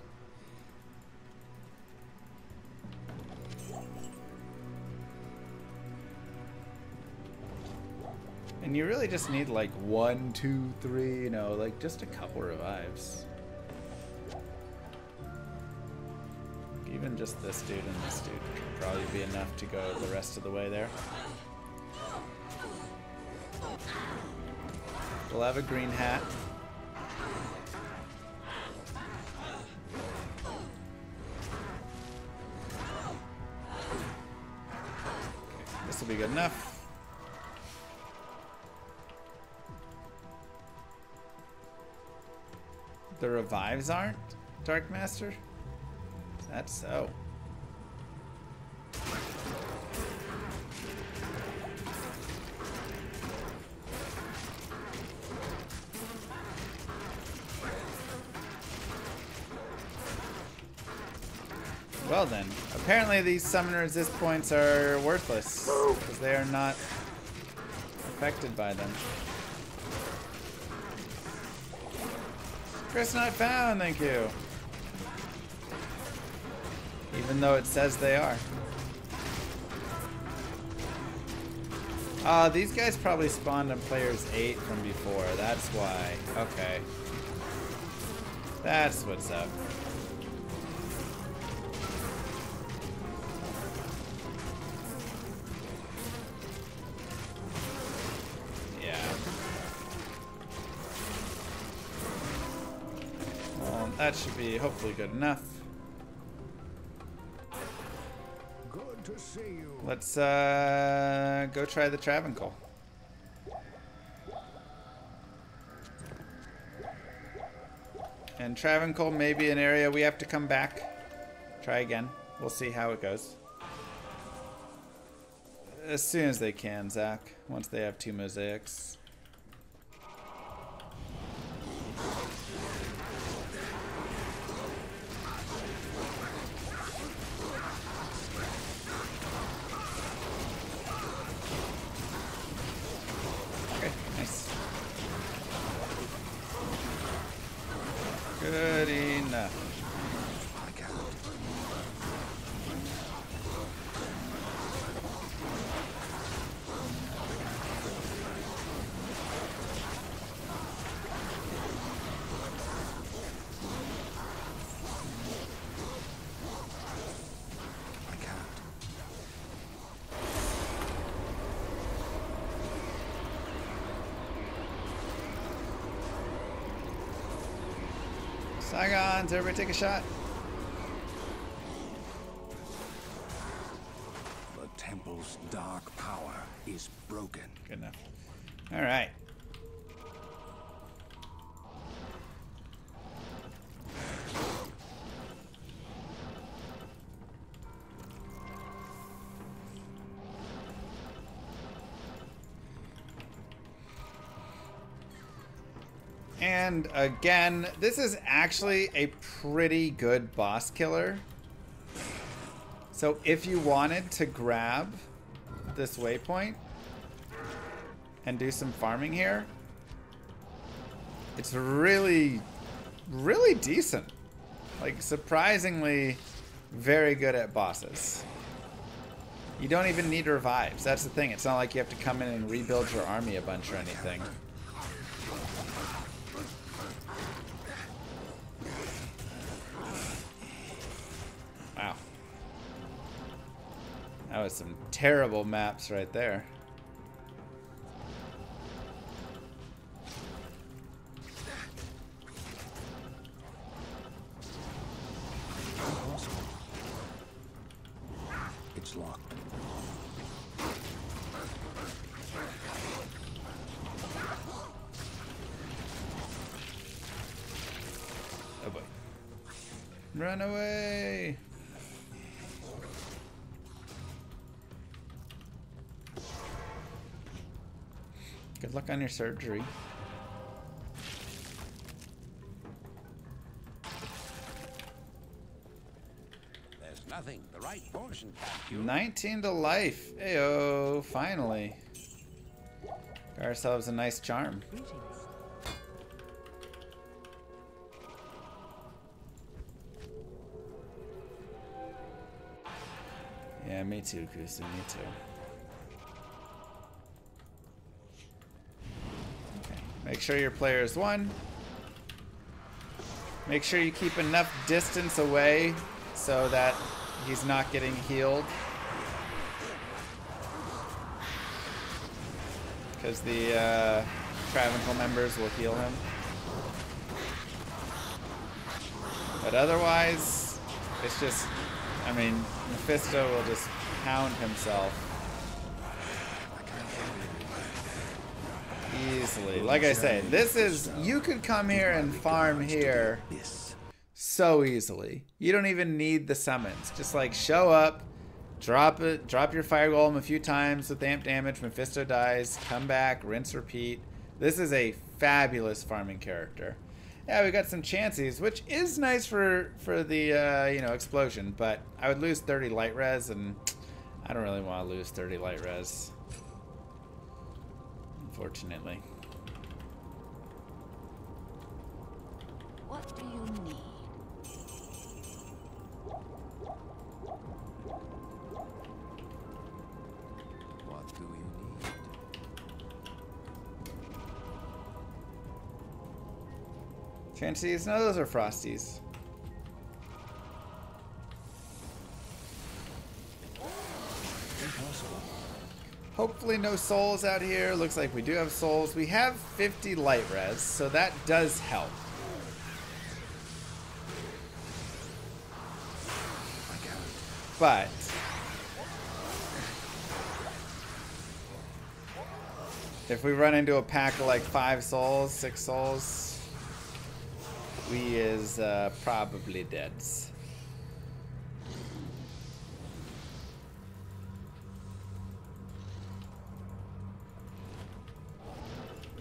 And you really just need like one, two, three, you know, like just a couple revives. Even just this dude and this dude could probably be enough to go the rest of the way there. We'll have a green hat. This will be good enough. The revives aren't, Dark Master? That's that so? Apparently these summon resist points are worthless because they are not affected by them. Chris not found, thank you. Even though it says they are. Uh, these guys probably spawned on players 8 from before, that's why. Okay. That's what's up. That should be hopefully good enough. Good to see you. Let's uh, go try the Travincal. And Travincal may be an area we have to come back. Try again. We'll see how it goes. As soon as they can, Zach. Once they have two mosaics. Okay, nice. Good enough. I can't. I can't. Saigons, everybody take a shot. And again, this is actually a pretty good boss killer. So if you wanted to grab this waypoint and do some farming here, it's really, really decent. Like surprisingly very good at bosses. You don't even need revives. That's the thing. It's not like you have to come in and rebuild your army a bunch or anything. Was some terrible maps right there. Good luck on your surgery. There's nothing the right portion 19 to life. Ayo, finally. Got ourselves a nice charm. Yeah, me too, Kusu, me too. Make sure your player is one. Make sure you keep enough distance away so that he's not getting healed. Because the uh, members will heal him. But otherwise, it's just, I mean, Mephisto will just pound himself. Easily. Like I say, this is, you could come here and farm here so easily. You don't even need the summons. Just like show up, drop it, drop your fire golem a few times with amp damage. Mephisto dies, come back, rinse, repeat. This is a fabulous farming character. Yeah, we got some chances, which is nice for for the uh, you know explosion. But I would lose 30 light res, and I don't really want to lose 30 light res. Unfortunately. What do you need? What do you need? Chances? No, those are frosties. Hopefully no souls out here. Looks like we do have souls. We have 50 light res, so that does help. But if we run into a pack of like five souls, six souls, we is uh, probably deads.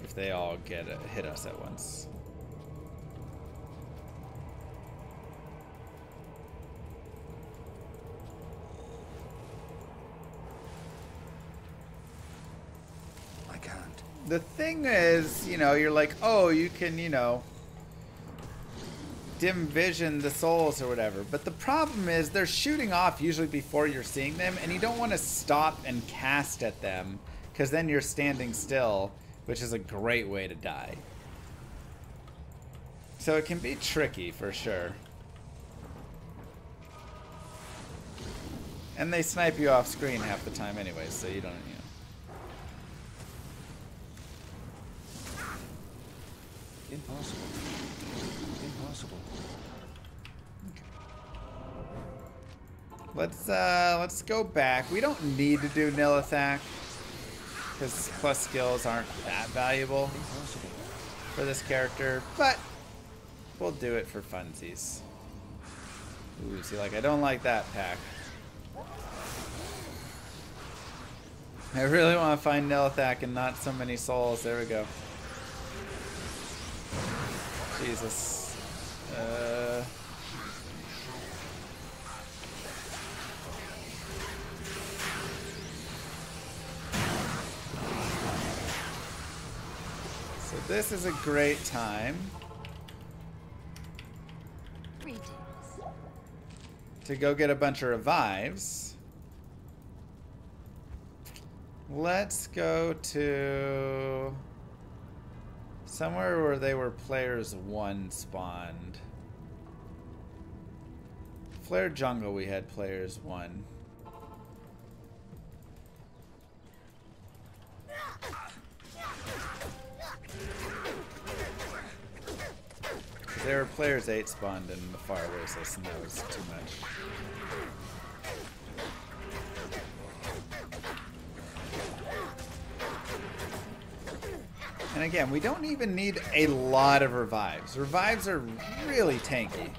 If they all get uh, hit us at once. I can't. The thing is, you know, you're like, oh, you can, you know, dim vision the souls or whatever. But the problem is they're shooting off usually before you're seeing them, and you don't want to stop and cast at them because then you're standing still, which is a great way to die. So it can be tricky for sure. And they snipe you off screen half the time anyway, so you don't, Impossible. Impossible. Let's uh let's go back. We don't need to do Nihlathak because plus skills aren't that valuable Impossible. for this character, but we'll do it for funsies. Ooh, see, like I don't like that pack. I really want to find Nihlathak and not so many souls. There we go. Jesus. Uh, so this is a great time Greetings. to go get a bunch of revives. Let's go to somewhere where they were players one spawned. Flayer Jungle, we had players one. There were players eight spawned in the Far Oasis, and that was too much. And again, we don't even need a lot of revives. Revives are really tanky.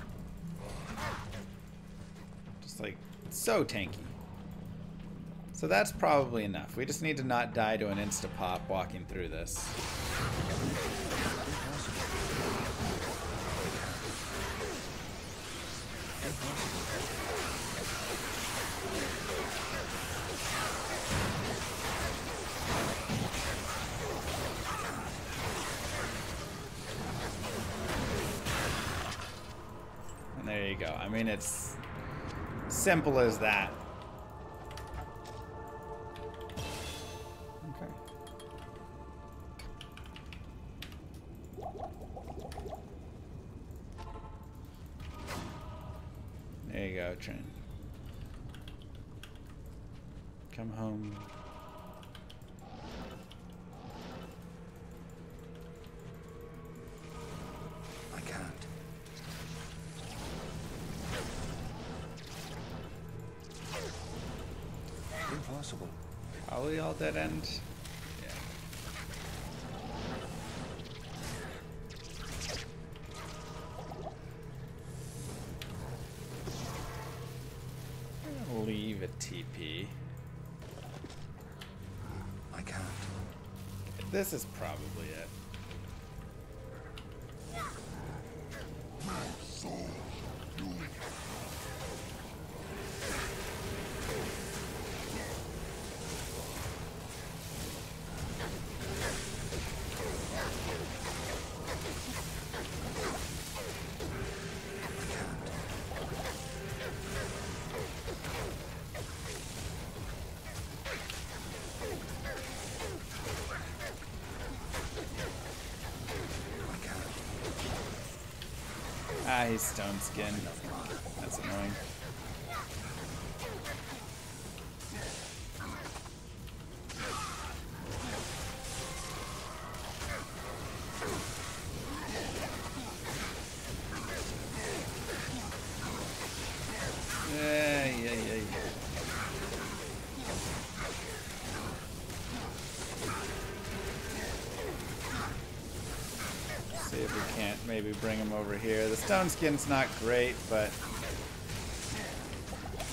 Just like so tanky. So that's probably enough. We just need to not die to an insta-pop walking through this. Mean, it's simple as that. Okay. There you go, train. Come home. Probably all dead end. Yeah. I'm gonna Leave a TP. I can't. This is probably it. Stone skin. Over here. The stone skin's not great, but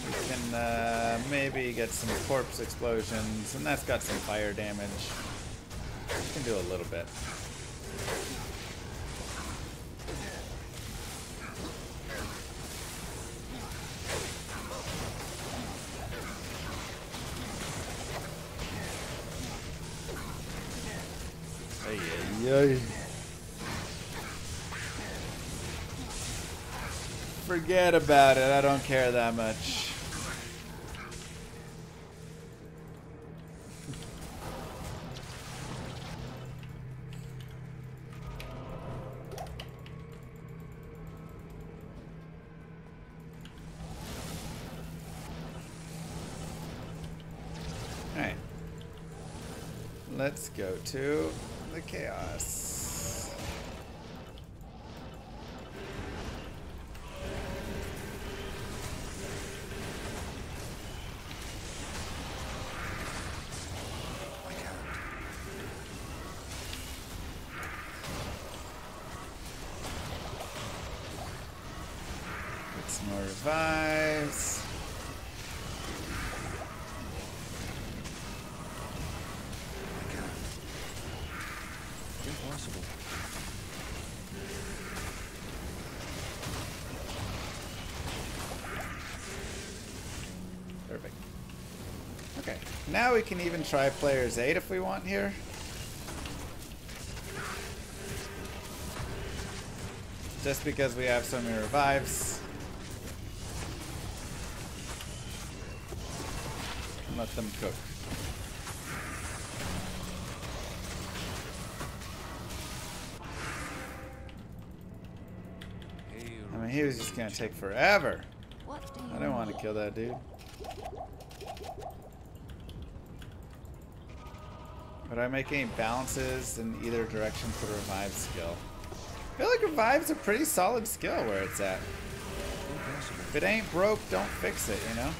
we can uh, maybe get some corpse explosions, and that's got some fire damage. We can do a little bit. Ay. Forget about it. I don't care that much. Alright. Let's go to the chaos. Now we can even try players 8 if we want here. Just because we have so many revives. Let them cook. I mean, he was just gonna take forever. What do you I don't want to kill that dude. I make any balances in either direction for the revive skill? I feel like revive's a pretty solid skill where it's at. If it ain't broke, don't fix it, you know?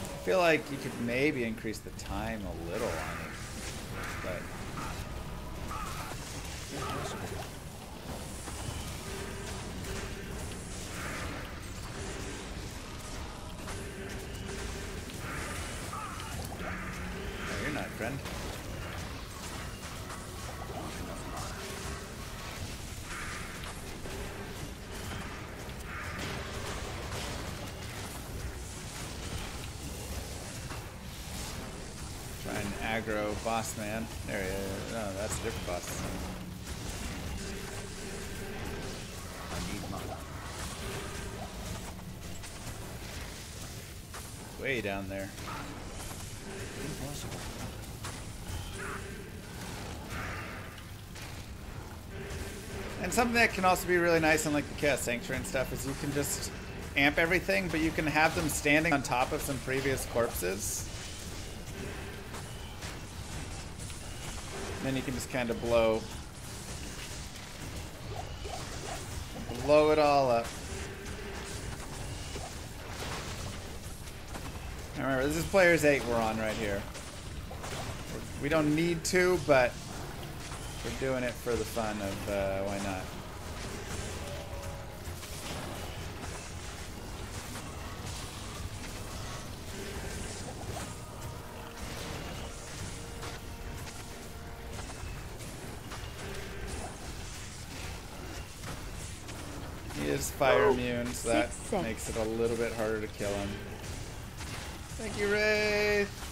I feel like you could maybe increase the time a little on it, boss man. There he is. No, that's a different boss. Way down there. Impossible. And something that can also be really nice in like the Chaos Sanctuary and stuff is you can just amp everything, but you can have them standing on top of some previous corpses. Then you can just kind of blow blow it all up. Now Remember, this is players 8 we're on right here. We don't need to, but we're doing it for the fun of uh, why not. Is fire oh. immune, so that Six, six. makes it a little bit harder to kill him. Thank you, Wraith.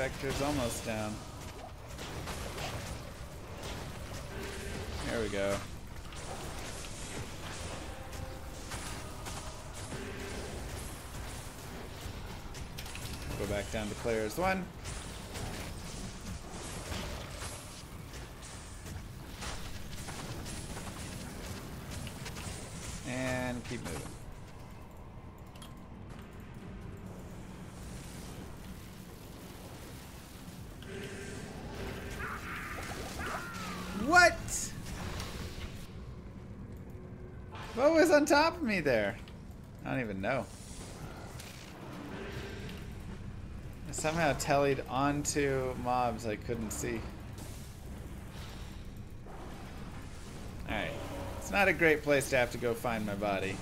Vector's almost down. There we go. Go back down to players one. And keep moving. What? What was on top of me there? I don't even know. I somehow tallied onto mobs I couldn't see. Alright. It's not a great place to have to go find my body.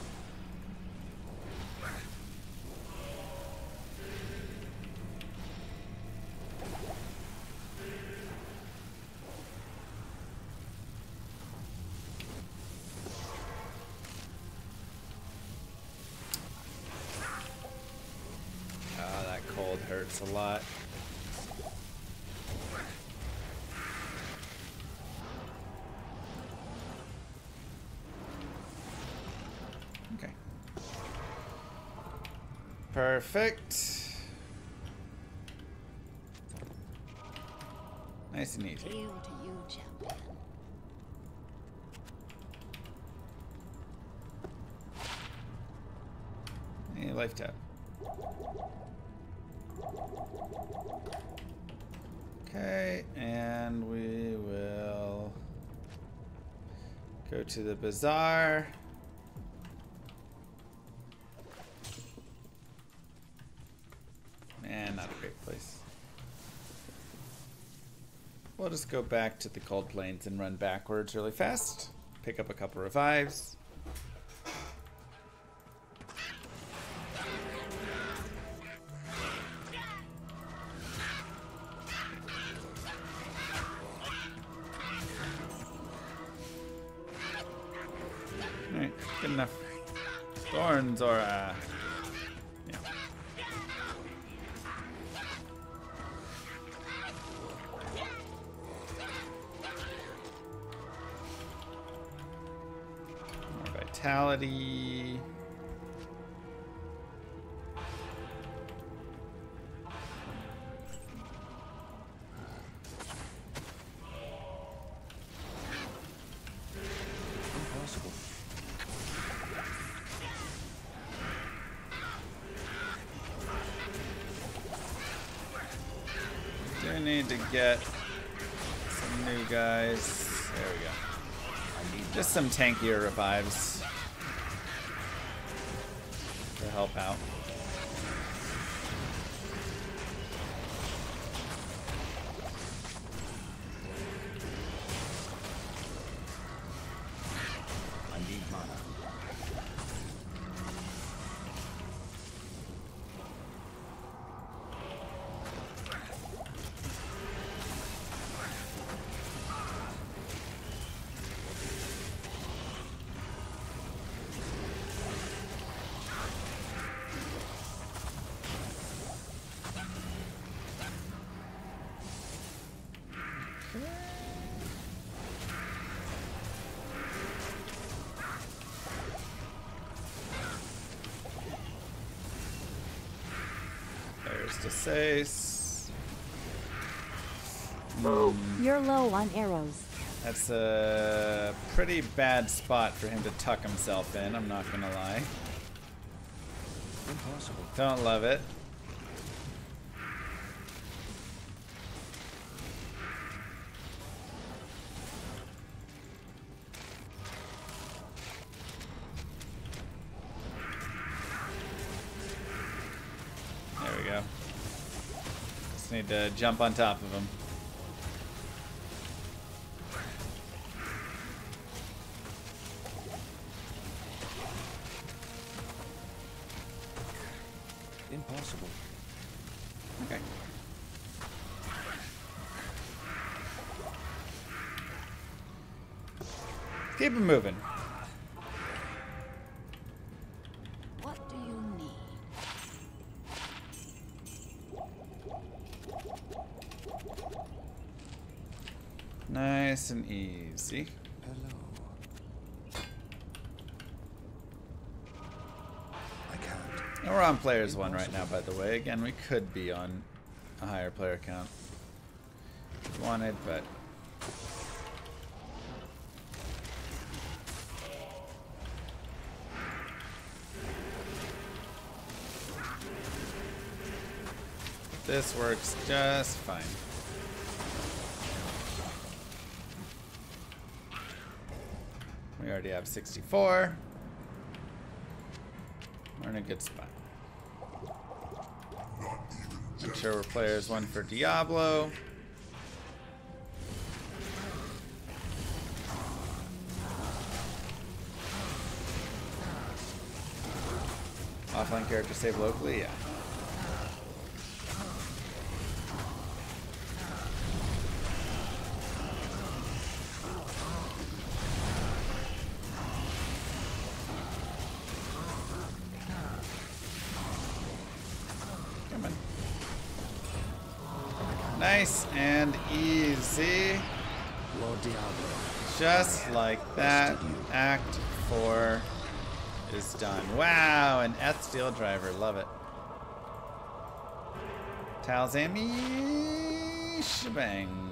A lot. Okay. Perfect. Nice and easy. Hail to you, champion. Hey, life tap. Okay, and we will go to the bazaar. Man, not a great place. We'll just go back to the cold plains and run backwards really fast. Pick up a couple revives. Get some new guys. There we go. Just some tankier revives to help out. There's hmm. Desace. You're low on arrows. That's a pretty bad spot for him to tuck himself in, I'm not gonna lie. Impossible. Don't love it. There we go. Just need to jump on top of him. Impossible. Okay. Keep it moving. What do you need? Nice and easy. Hello. I can't. And we're on players one right now, by the way. Again, we could be on a higher player count wanted, but this works just fine. We already have 64. We're in a good spot. Make sure we're players one for Diablo. Offline character save locally, yeah. Is done. Wow, an Eth Steel Driver. Love it. Talzami Shebang.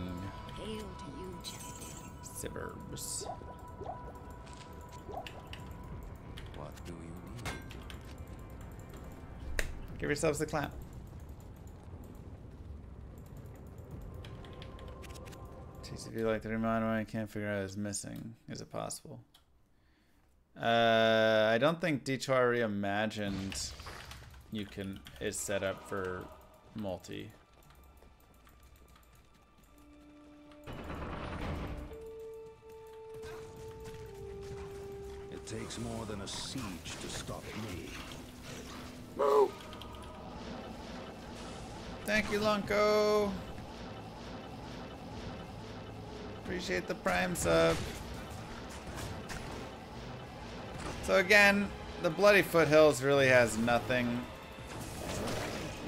Champion. What do you need? Give yourselves a clap. you like the remind one, I can't figure out is missing. Is it possible? Uh, I don't think D2R Reimagined you can is set up for multi. It takes more than a siege to stop me. Move! Thank you, Lunko. Appreciate the prime sub. So again, the Bloody Foothills really has nothing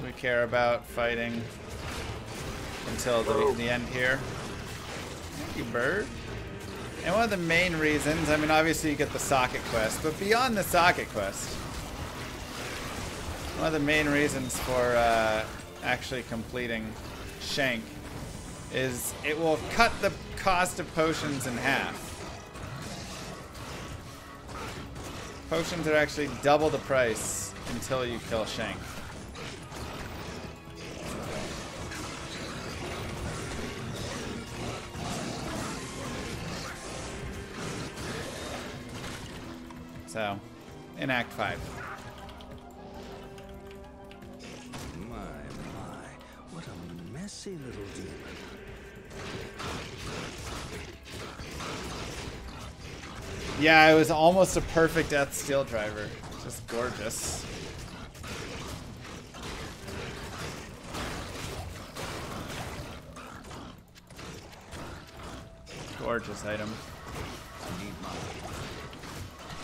we care about fighting until the, the end here. Thank you, Bird. And one of the main reasons, I mean, obviously you get the socket quest, but beyond the socket quest, one of the main reasons for uh, actually completing Shenk is it will cut the cost of potions in half. Potions are actually double the price until you kill Shenk. So, in Act 5. My, my, what a messy little demon. Yeah, it was almost a perfect Death Steel driver. Just gorgeous. Gorgeous item.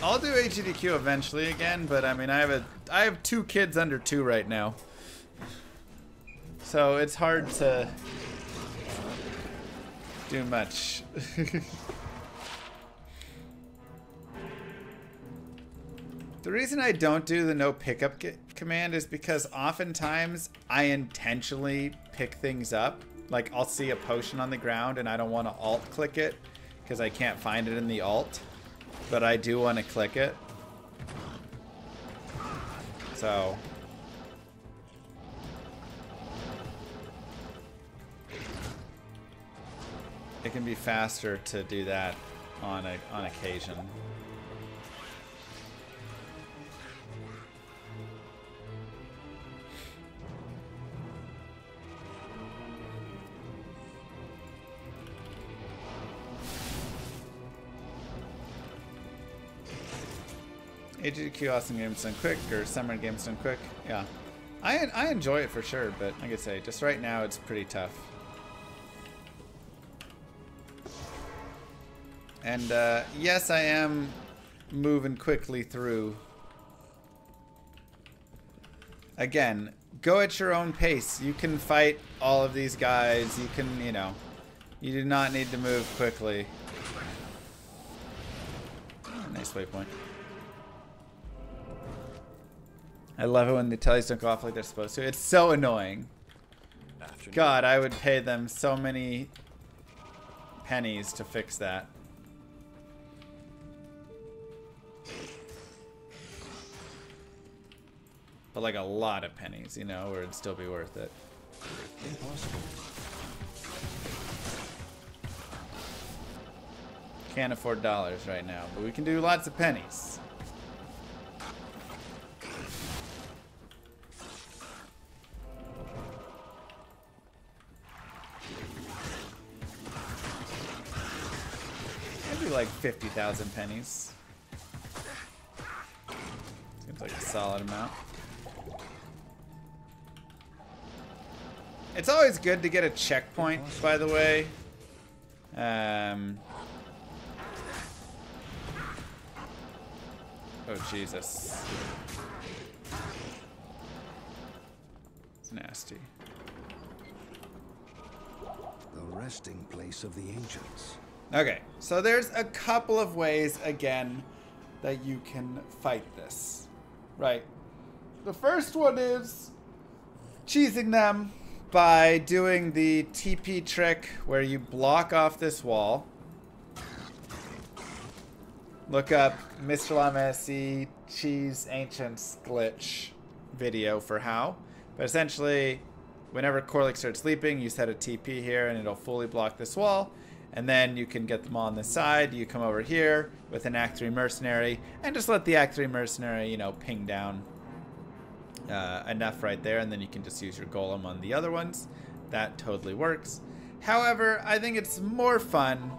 I'll do AGDQ eventually again, but I mean, I have a, I have two kids under two right now, so it's hard to do much. [laughs] The reason I don't do the no pickup command is because oftentimes I intentionally pick things up. Like I'll see a potion on the ground and I don't want to alt click it because I can't find it in the alt, but I do want to click it. So it can be faster to do that on a on occasion. HGQ awesome games done quick or summer games done quick. Yeah. I I enjoy it for sure, but like I say, just right now it's pretty tough. And uh, yes, I am moving quickly through. Again, go at your own pace. You can fight all of these guys. You can, you know, you do not need to move quickly. Nice waypoint. I love it when the tellies don't go off like they're supposed to. It's so annoying. God, I would pay them so many pennies to fix that. But like a lot of pennies, you know, or it'd still be worth it. Impossible. Can't afford dollars right now, but we can do lots of pennies. Like 50,000 pennies. Seems like a solid amount. It's always good to get a checkpoint, by the way. Um, oh, Jesus. It's nasty. The resting place of the ancients. Okay, so there's a couple of ways, again, that you can fight this. Right. The first one is cheesing them by doing the TP trick where you block off this wall. Look up Mr. LlamaSC Cheese Ancients glitch video for how. But essentially, whenever Korlic starts sleeping, you set a TP here and it'll fully block this wall. And then you can get them all on the side. You come over here with an Act 3 Mercenary and just let the Act 3 Mercenary, you know, ping down uh, enough right there. And then you can just use your Golem on the other ones. That totally works. However, I think it's more fun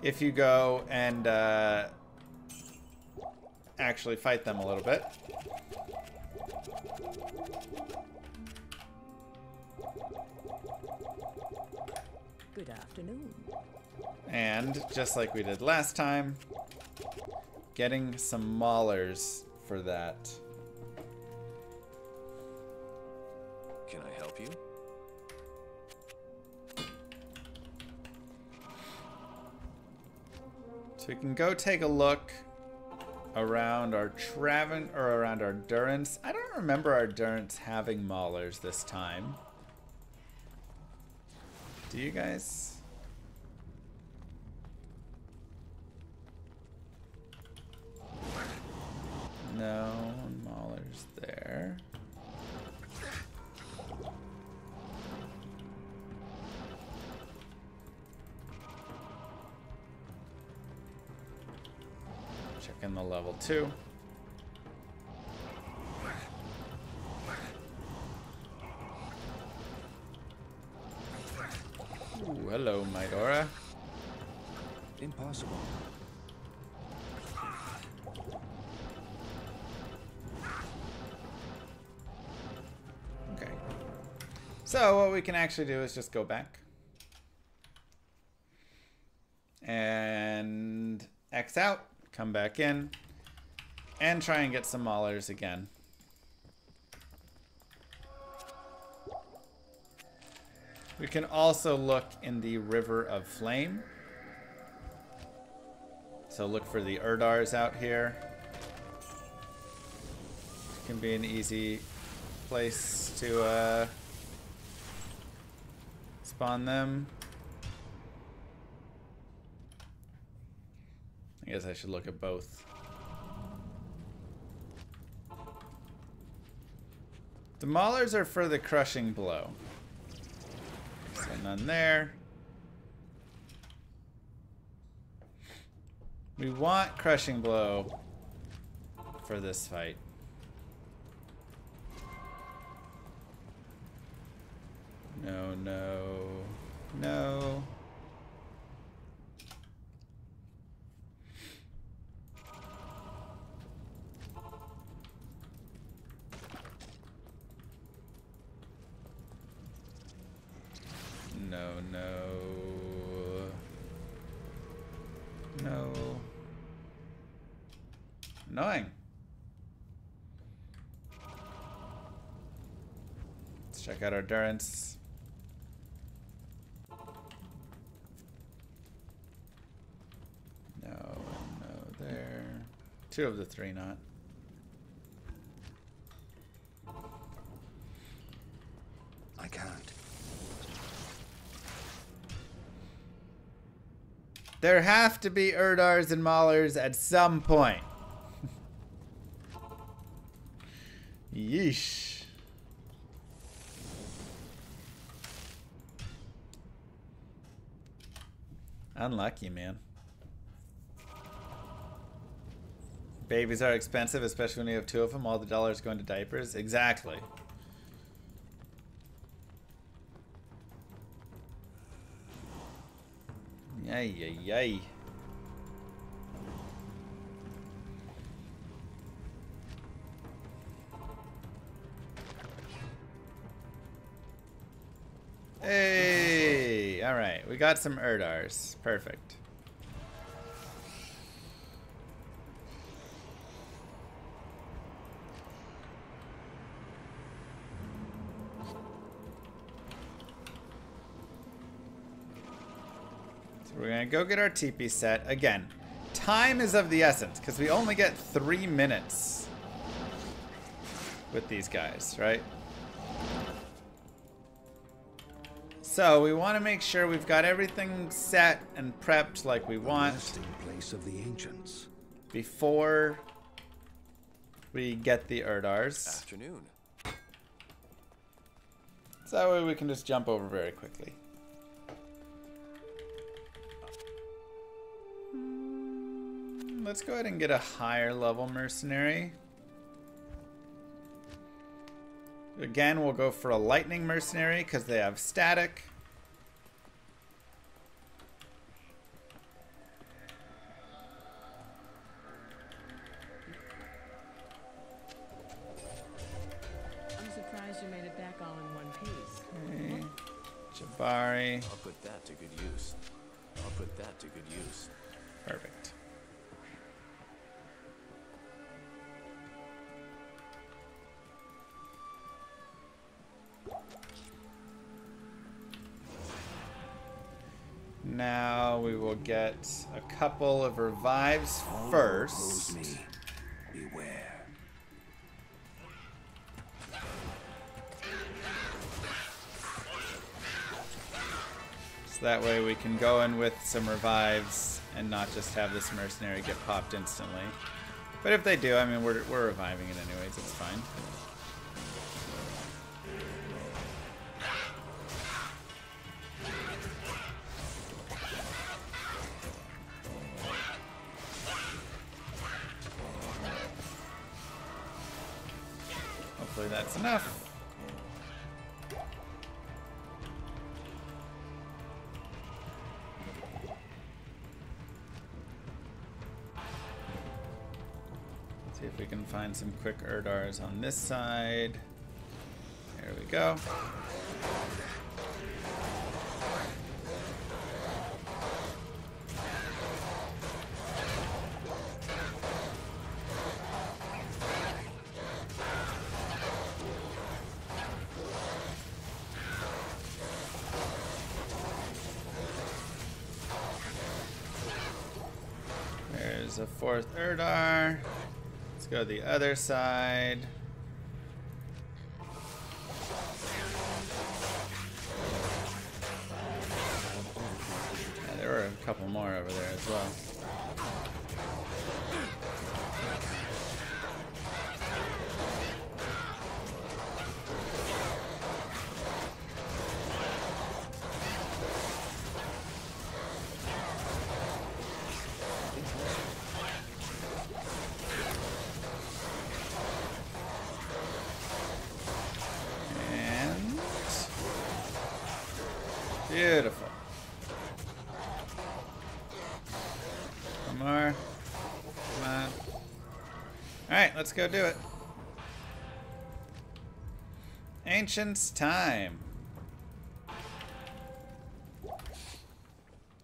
if you go and uh, actually fight them a little bit. Good afternoon. And just like we did last time, getting some maulers for that. Can I help you? So we can go take a look around our Traven or around our Durance. I don't remember our Durance having maulers this time. Do you guys? No maulers there. Checking the level two. Ooh, hello, Midora. Impossible. Okay. So what we can actually do is just go back. And X out, come back in, and try and get some maulers again. We can also look in the River of Flame. So look for the Urdars out here. It Can be an easy place to uh, spawn them. I guess I should look at both. The maulers are for the crushing blow. None there. We want crushing blow for this fight. No, no, no. No, no. No. Annoying. Let's check out our Durance. No, no there. Two of the three not. There have to be Urdars and Maulers at some point. [laughs] Yeesh. Unlucky, man. Babies are expensive, especially when you have two of them. All the dollars going to diapers. Exactly. Yay, yay, yay. Hey! Alright, we got some Urdars. Perfect. So we're gonna go get our TP set. Again, time is of the essence, because we only get three minutes with these guys, right? So we want to make sure we've got everything set and prepped like we want Resting place of the ancients. before we get the Urdars. Afternoon. So that way we can just jump over very quickly. Let's go ahead and get a higher level mercenary. Again, we'll go for a lightning mercenary because they have static. I'm surprised you made it back all in one piece. Okay. Jabari. I'll put that to good use. I'll put that to good use. Get a couple of revives first. So that way we can go in with some revives and not just have this mercenary get popped instantly. But if they do, I mean, we're, we're reviving it anyways, it's fine. Some quick Urdars on this side. There we go. There's a fourth Urdar. Go the other side. Let's go do it. Ancients time.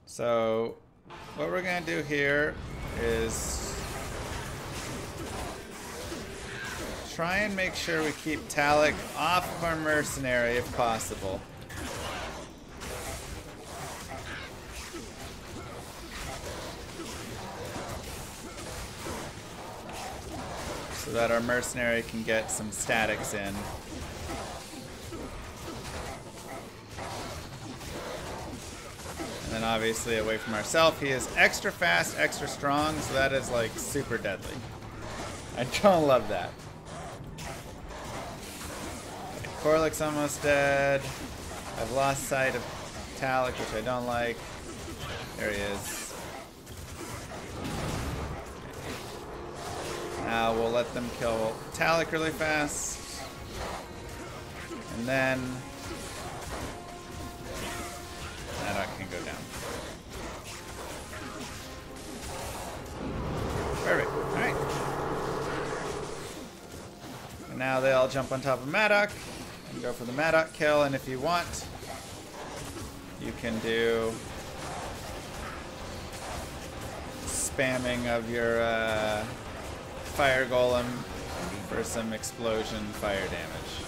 So, what we're gonna do here is try and make sure we keep Talic off of our mercenary if possible. Our mercenary can get some statics in. And then obviously away from ourselves, he is extra fast, extra strong, so that is like super deadly. I don't [laughs] love that. Korlic's almost dead. I've lost sight of Talic, which I don't like. There he is. We'll let them kill Talic really fast. And then that can go down. Perfect. Alright. And now they all jump on top of Maddock and go for the Maddock kill. And if you want, you can do spamming of your uh, fire golem for some explosion fire damage.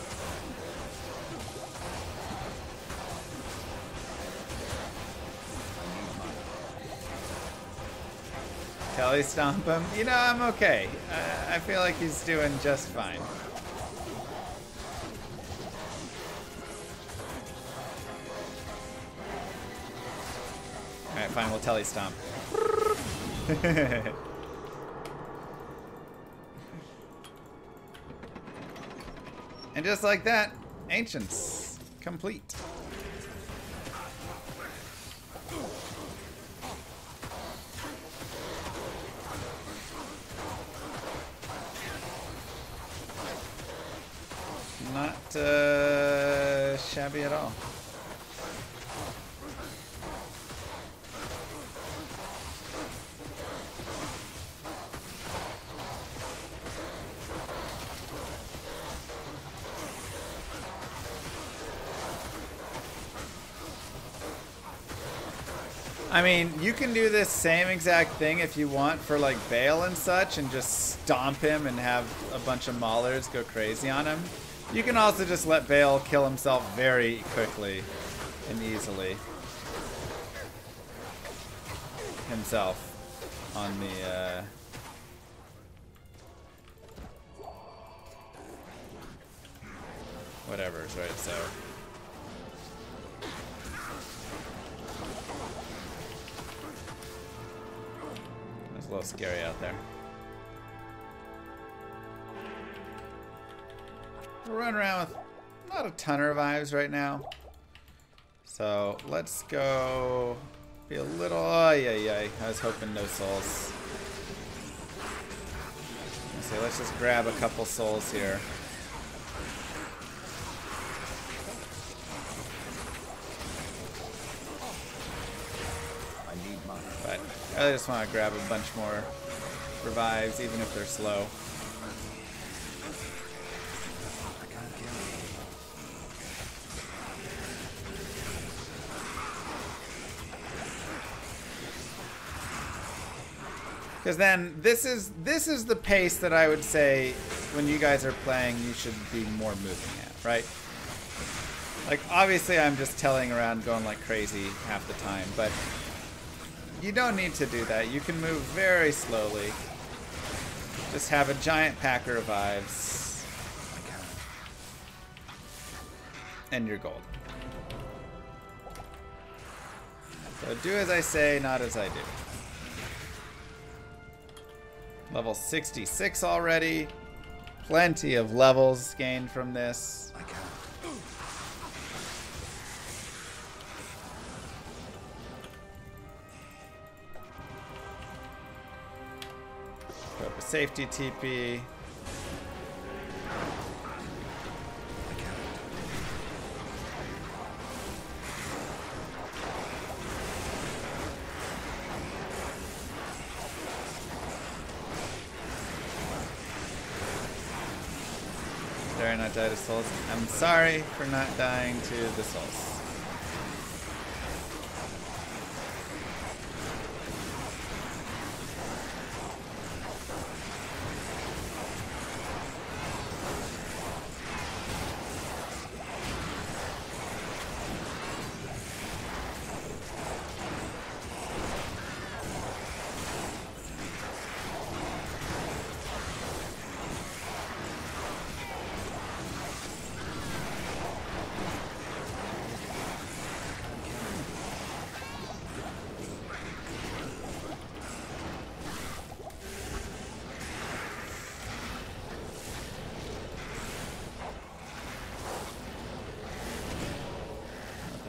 telly stomp him. You know, I'm okay. I, I feel like he's doing just fine. Alright, fine, we'll telly stomp. [laughs] and just like that, Ancients complete. Mean, you can do this same exact thing if you want for like Baal and such and just stomp him and have a bunch of maulers go crazy on him. You can also just let Baal kill himself very quickly and easily. Himself on the uh whatever, right? So a little scary out there. We're running around with not a ton of revives right now. So let's go be a little. Oh, yeah, yeah. I was hoping no souls. So let's just grab a couple souls here. I just want to grab a bunch more revives, even if they're slow. Because then this is this is the pace that I would say when you guys are playing you should be more moving at, right? Like obviously I'm just telling around going like crazy half the time, but you don't need to do that. You can move very slowly. Just have a giant pack of revives and you're gold. So do as I say, not as I do. Level 66 already. Plenty of levels gained from this. Safety TP. Dare not die to souls? I'm sorry for not dying to the souls.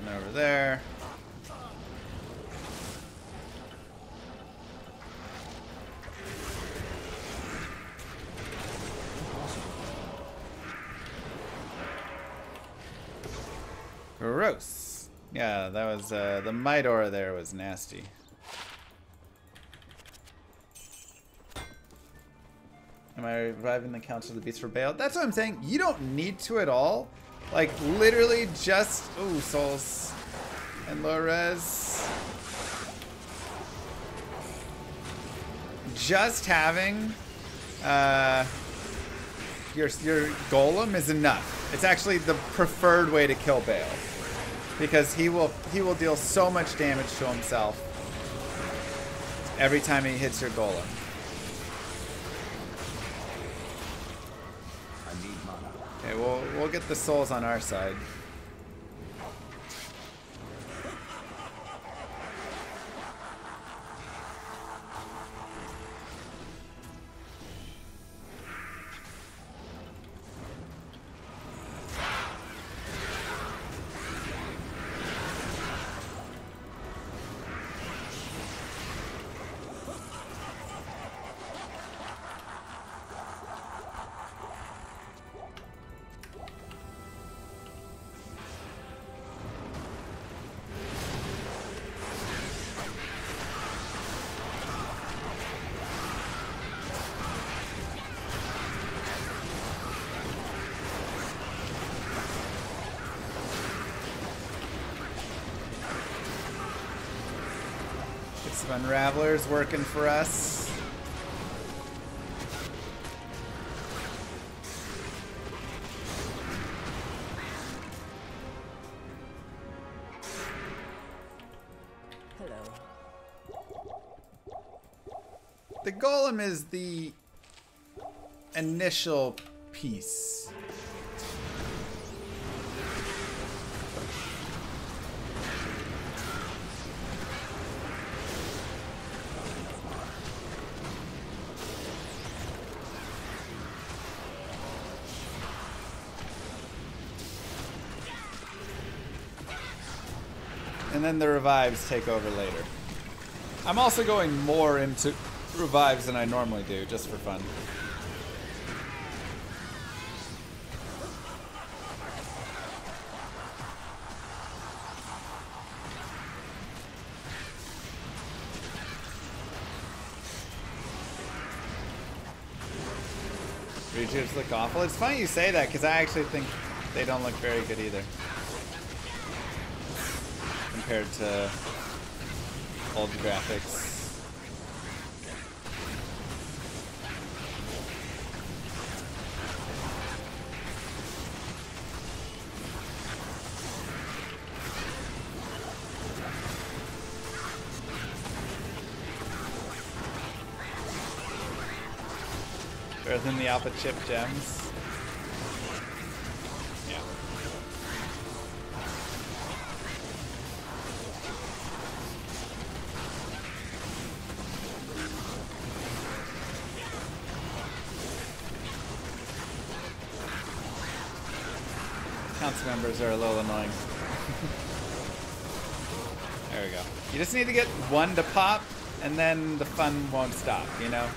Nothing over there. Gross. Yeah, that was uh, the Midor there was nasty. Am I reviving the Council of the Beast for Baal? That's what I'm saying. You don't need to at all. Like, literally just... Ooh, Souls. And low res. Just having... Uh, your, your Golem is enough. It's actually the preferred way to kill Baal. Because he will he will deal so much damage to himself every time he hits your Golem. I need mana. Okay, we'll we'll get the souls on our side. Unravelers working for us. Hello. The golem is the initial piece. Then the revives take over later. I'm also going more into revives than I normally do, just for fun. Rejects look awful. It's funny you say that because I actually think they don't look very good either. Compared to old graphics. Better than the alpha chip gems. Members are a little annoying. [laughs] there we go. You just need to get one to pop, and then the fun won't stop, you know?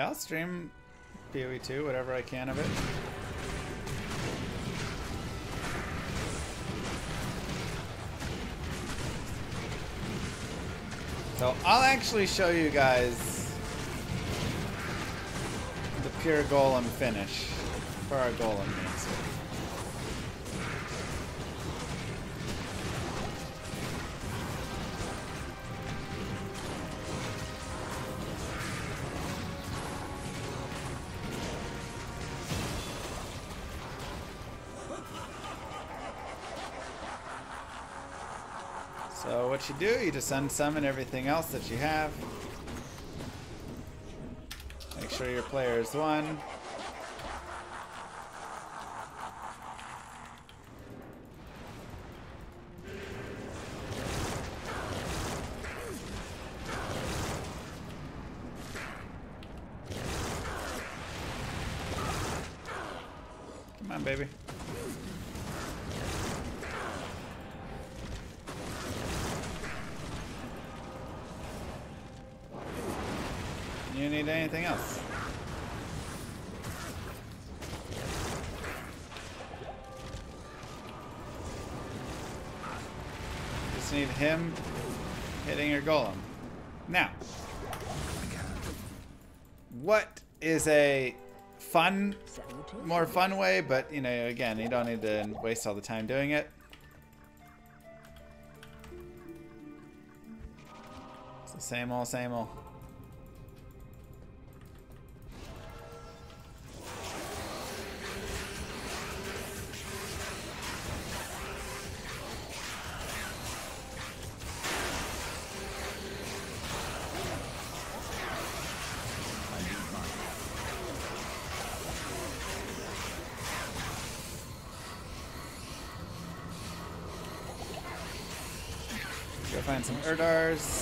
Yeah, I'll stream PoE 2, whatever I can of it. So I'll actually show you guys the pure golem finish for our golem just unsummon everything else that you have. Make sure your player is one. Come on, baby. You need anything else? Just need him hitting your golem. Now, what is a fun, more fun way, but you know, again, you don't need to waste all the time doing it. It's the same old, same old. Urdars.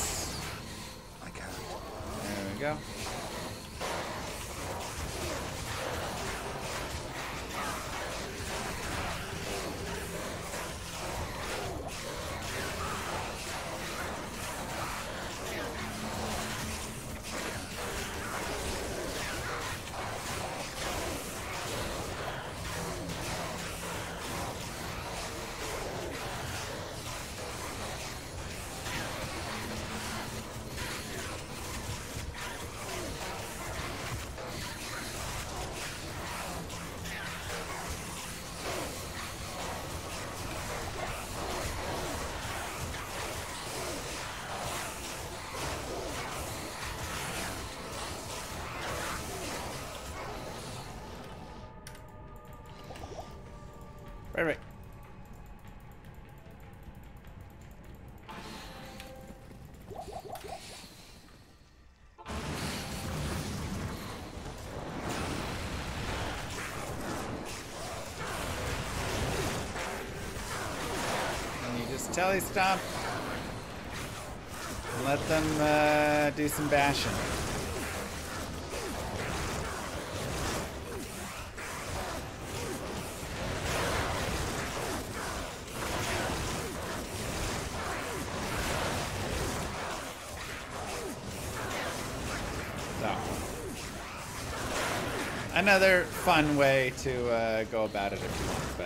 Stomp. And let them uh, do some bashing. Another fun way to uh, go about it if you want,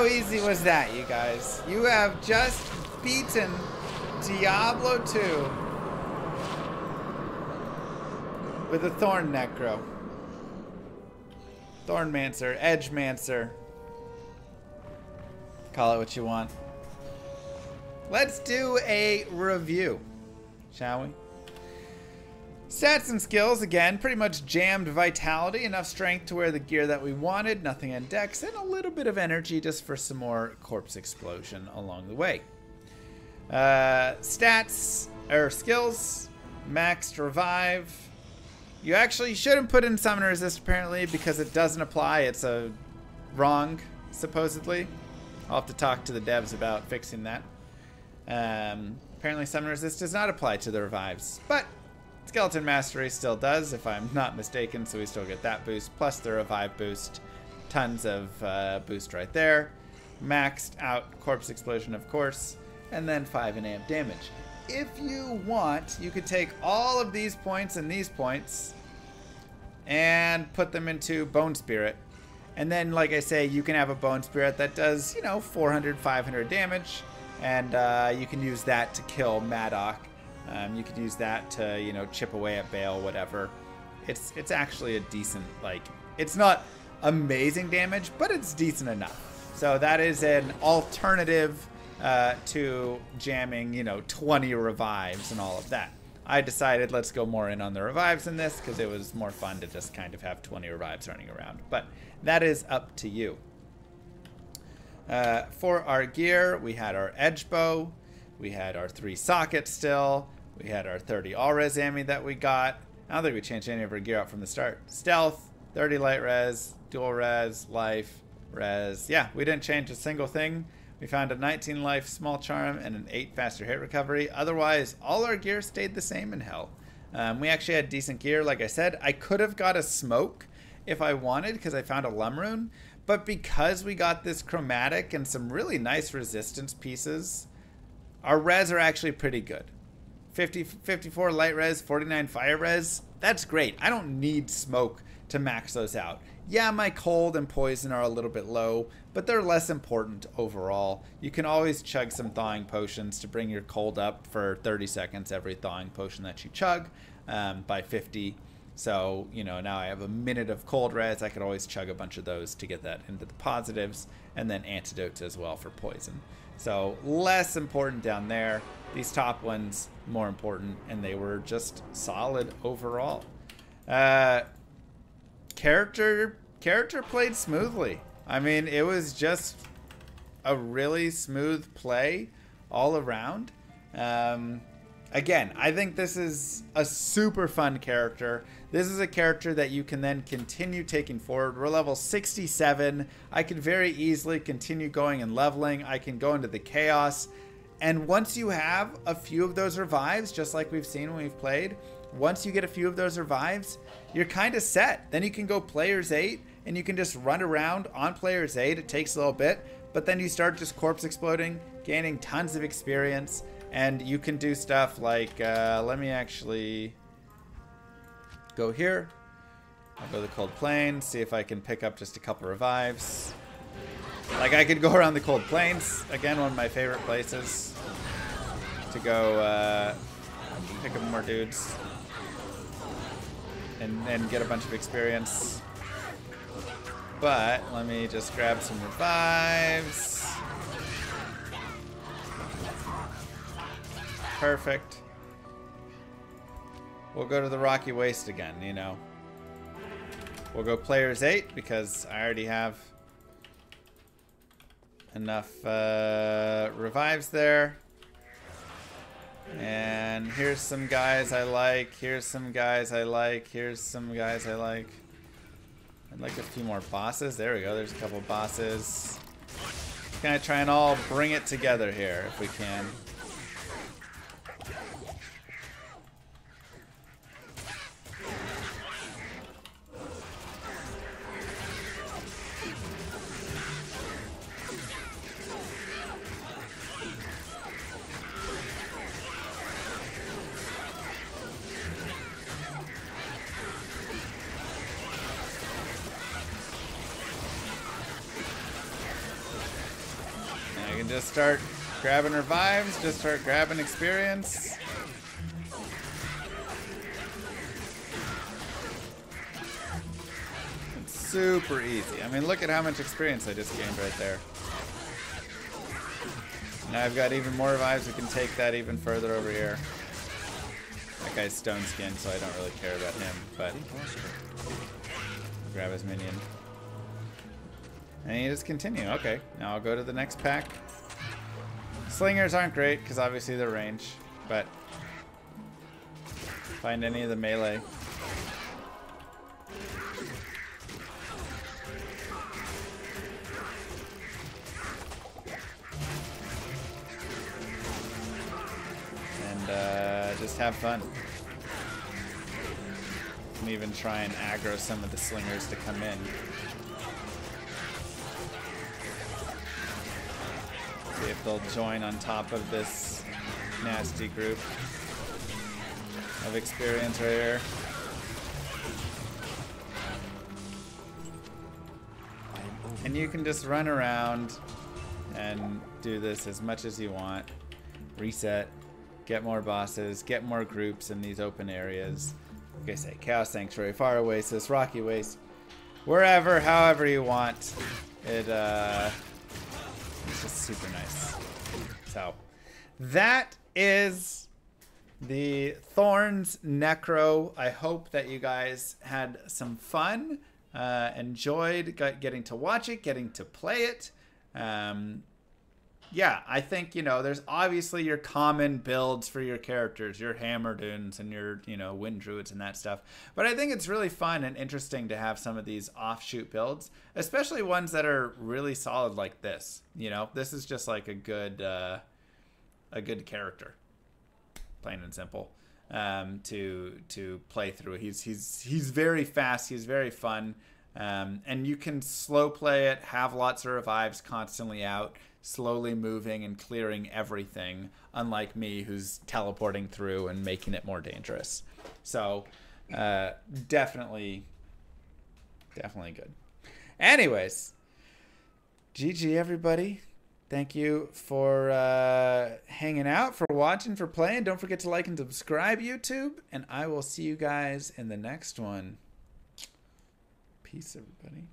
how easy was that, you guys? You have just beaten Diablo 2 with a Thorn Necro. Thornmancer, Edgemancer. Call it what you want. Let's do a review, shall we? Stats and skills, again, pretty much jammed vitality, enough strength to wear the gear that we wanted, nothing on dex, and a little bit of energy just for some more corpse explosion along the way. Uh, stats, or skills, maxed revive. You actually shouldn't put in summon resist apparently because it doesn't apply. It's a wrong, supposedly. I'll have to talk to the devs about fixing that. Um, apparently summon resist does not apply to the revives, but Skeleton Mastery still does, if I'm not mistaken, so we still get that boost, plus the revive boost. Tons of uh, boost right there. Maxed out Corpse Explosion, of course, and then 5 and amp damage. If you want, you could take all of these points and these points and put them into Bone Spirit. And then, like I say, you can have a Bone Spirit that does, you know, 400, 500 damage, and uh, you can use that to kill Madoc. Um, you could use that to, you know, chip away at Baal, whatever. It's it's actually a decent, like, it's not amazing damage, but it's decent enough. So that is an alternative uh, to jamming, you know, 20 revives and all of that. I decided let's go more in on the revives in this because it was more fun to just kind of have 20 revives running around. But that is up to you. Uh, for our gear, we had our edge bow, we had our three sockets still, we had our 30 all res ammo that we got. I don't think we changed any of our gear out from the start. Stealth, 30 light res, dual res, life, res. Yeah, we didn't change a single thing. We found a 19 life small charm and an 8 faster hit recovery. Otherwise, all our gear stayed the same in hell. Um, we actually had decent gear, like I said. I could have got a smoke, if I wanted because I found a Lumrune. But because we got this chromatic and some really nice resistance pieces, our res are actually pretty good. 50, 54 light res, 49 fire res. That's great. I don't need smoke to max those out. Yeah, my cold and poison are a little bit low, but they're less important overall. You can always chug some thawing potions to bring your cold up for 30 seconds every thawing potion that you chug um, by 50. So, you know, now I have a minute of cold res. I could always chug a bunch of those to get that into the positives, and then antidotes as well for poison. So, less important down there. These top ones, more important, and they were just solid overall. Uh, character character played smoothly. I mean, it was just a really smooth play all around. Um, again, I think this is a super fun character. This is a character that you can then continue taking forward. We're level 67. I can very easily continue going and leveling. I can go into the chaos. And once you have a few of those revives, just like we've seen when we've played, once you get a few of those revives, you're kind of set. Then you can go players 8 and you can just run around on players 8. It takes a little bit, but then you start just corpse exploding, gaining tons of experience, and you can do stuff like, uh, let me actually go here. I'll go to the Cold plane, see if I can pick up just a couple revives. Like I could go around the Cold Plains, again, one of my favorite places to go uh, pick up more dudes and, and get a bunch of experience. But let me just grab some revives. Perfect. We'll go to the Rocky Waste again, you know. We'll go players 8 because I already have enough uh, revives there. And here's some guys I like. Here's some guys I like. Here's some guys I like. I'd like a few more bosses. There we go. There's a couple bosses. Gonna try and all bring it together here if we can. Start grabbing revives, just start grabbing experience. Super easy. I mean, look at how much experience I just gained right there. Now I've got even more revives We can take that even further over here. That guy's stone skinned, so I don't really care about him, but grab his minion. And you just continue. Okay, now I'll go to the next pack. Slingers aren't great because obviously they're range, but find any of the melee. And uh, just have fun. And even try and aggro some of the slingers to come in. See if they'll join on top of this nasty group of experience right here. And you can just run around and do this as much as you want. Reset, get more bosses, get more groups in these open areas. Like I say, Chaos Sanctuary, Far Oasis, Rocky Waste, wherever, however you want. It, uh, it's just super nice. So, that is the Thorns Necro. I hope that you guys had some fun, uh, enjoyed getting to watch it, getting to play it. Um, yeah, I think you know. There's obviously your common builds for your characters, your Hammerdins and your you know Wind Druids and that stuff. But I think it's really fun and interesting to have some of these offshoot builds, especially ones that are really solid like this. You know, this is just like a good uh, a good character, plain and simple, um, to to play through. He's he's he's very fast. He's very fun. Um, and you can slow play it, have lots of revives constantly out, slowly moving and clearing everything, unlike me who's teleporting through and making it more dangerous. So, uh, definitely, definitely good. Anyways, GG, everybody. Thank you for uh, hanging out, for watching, for playing. Don't forget to like and subscribe, YouTube. And I will see you guys in the next one. Peace, everybody.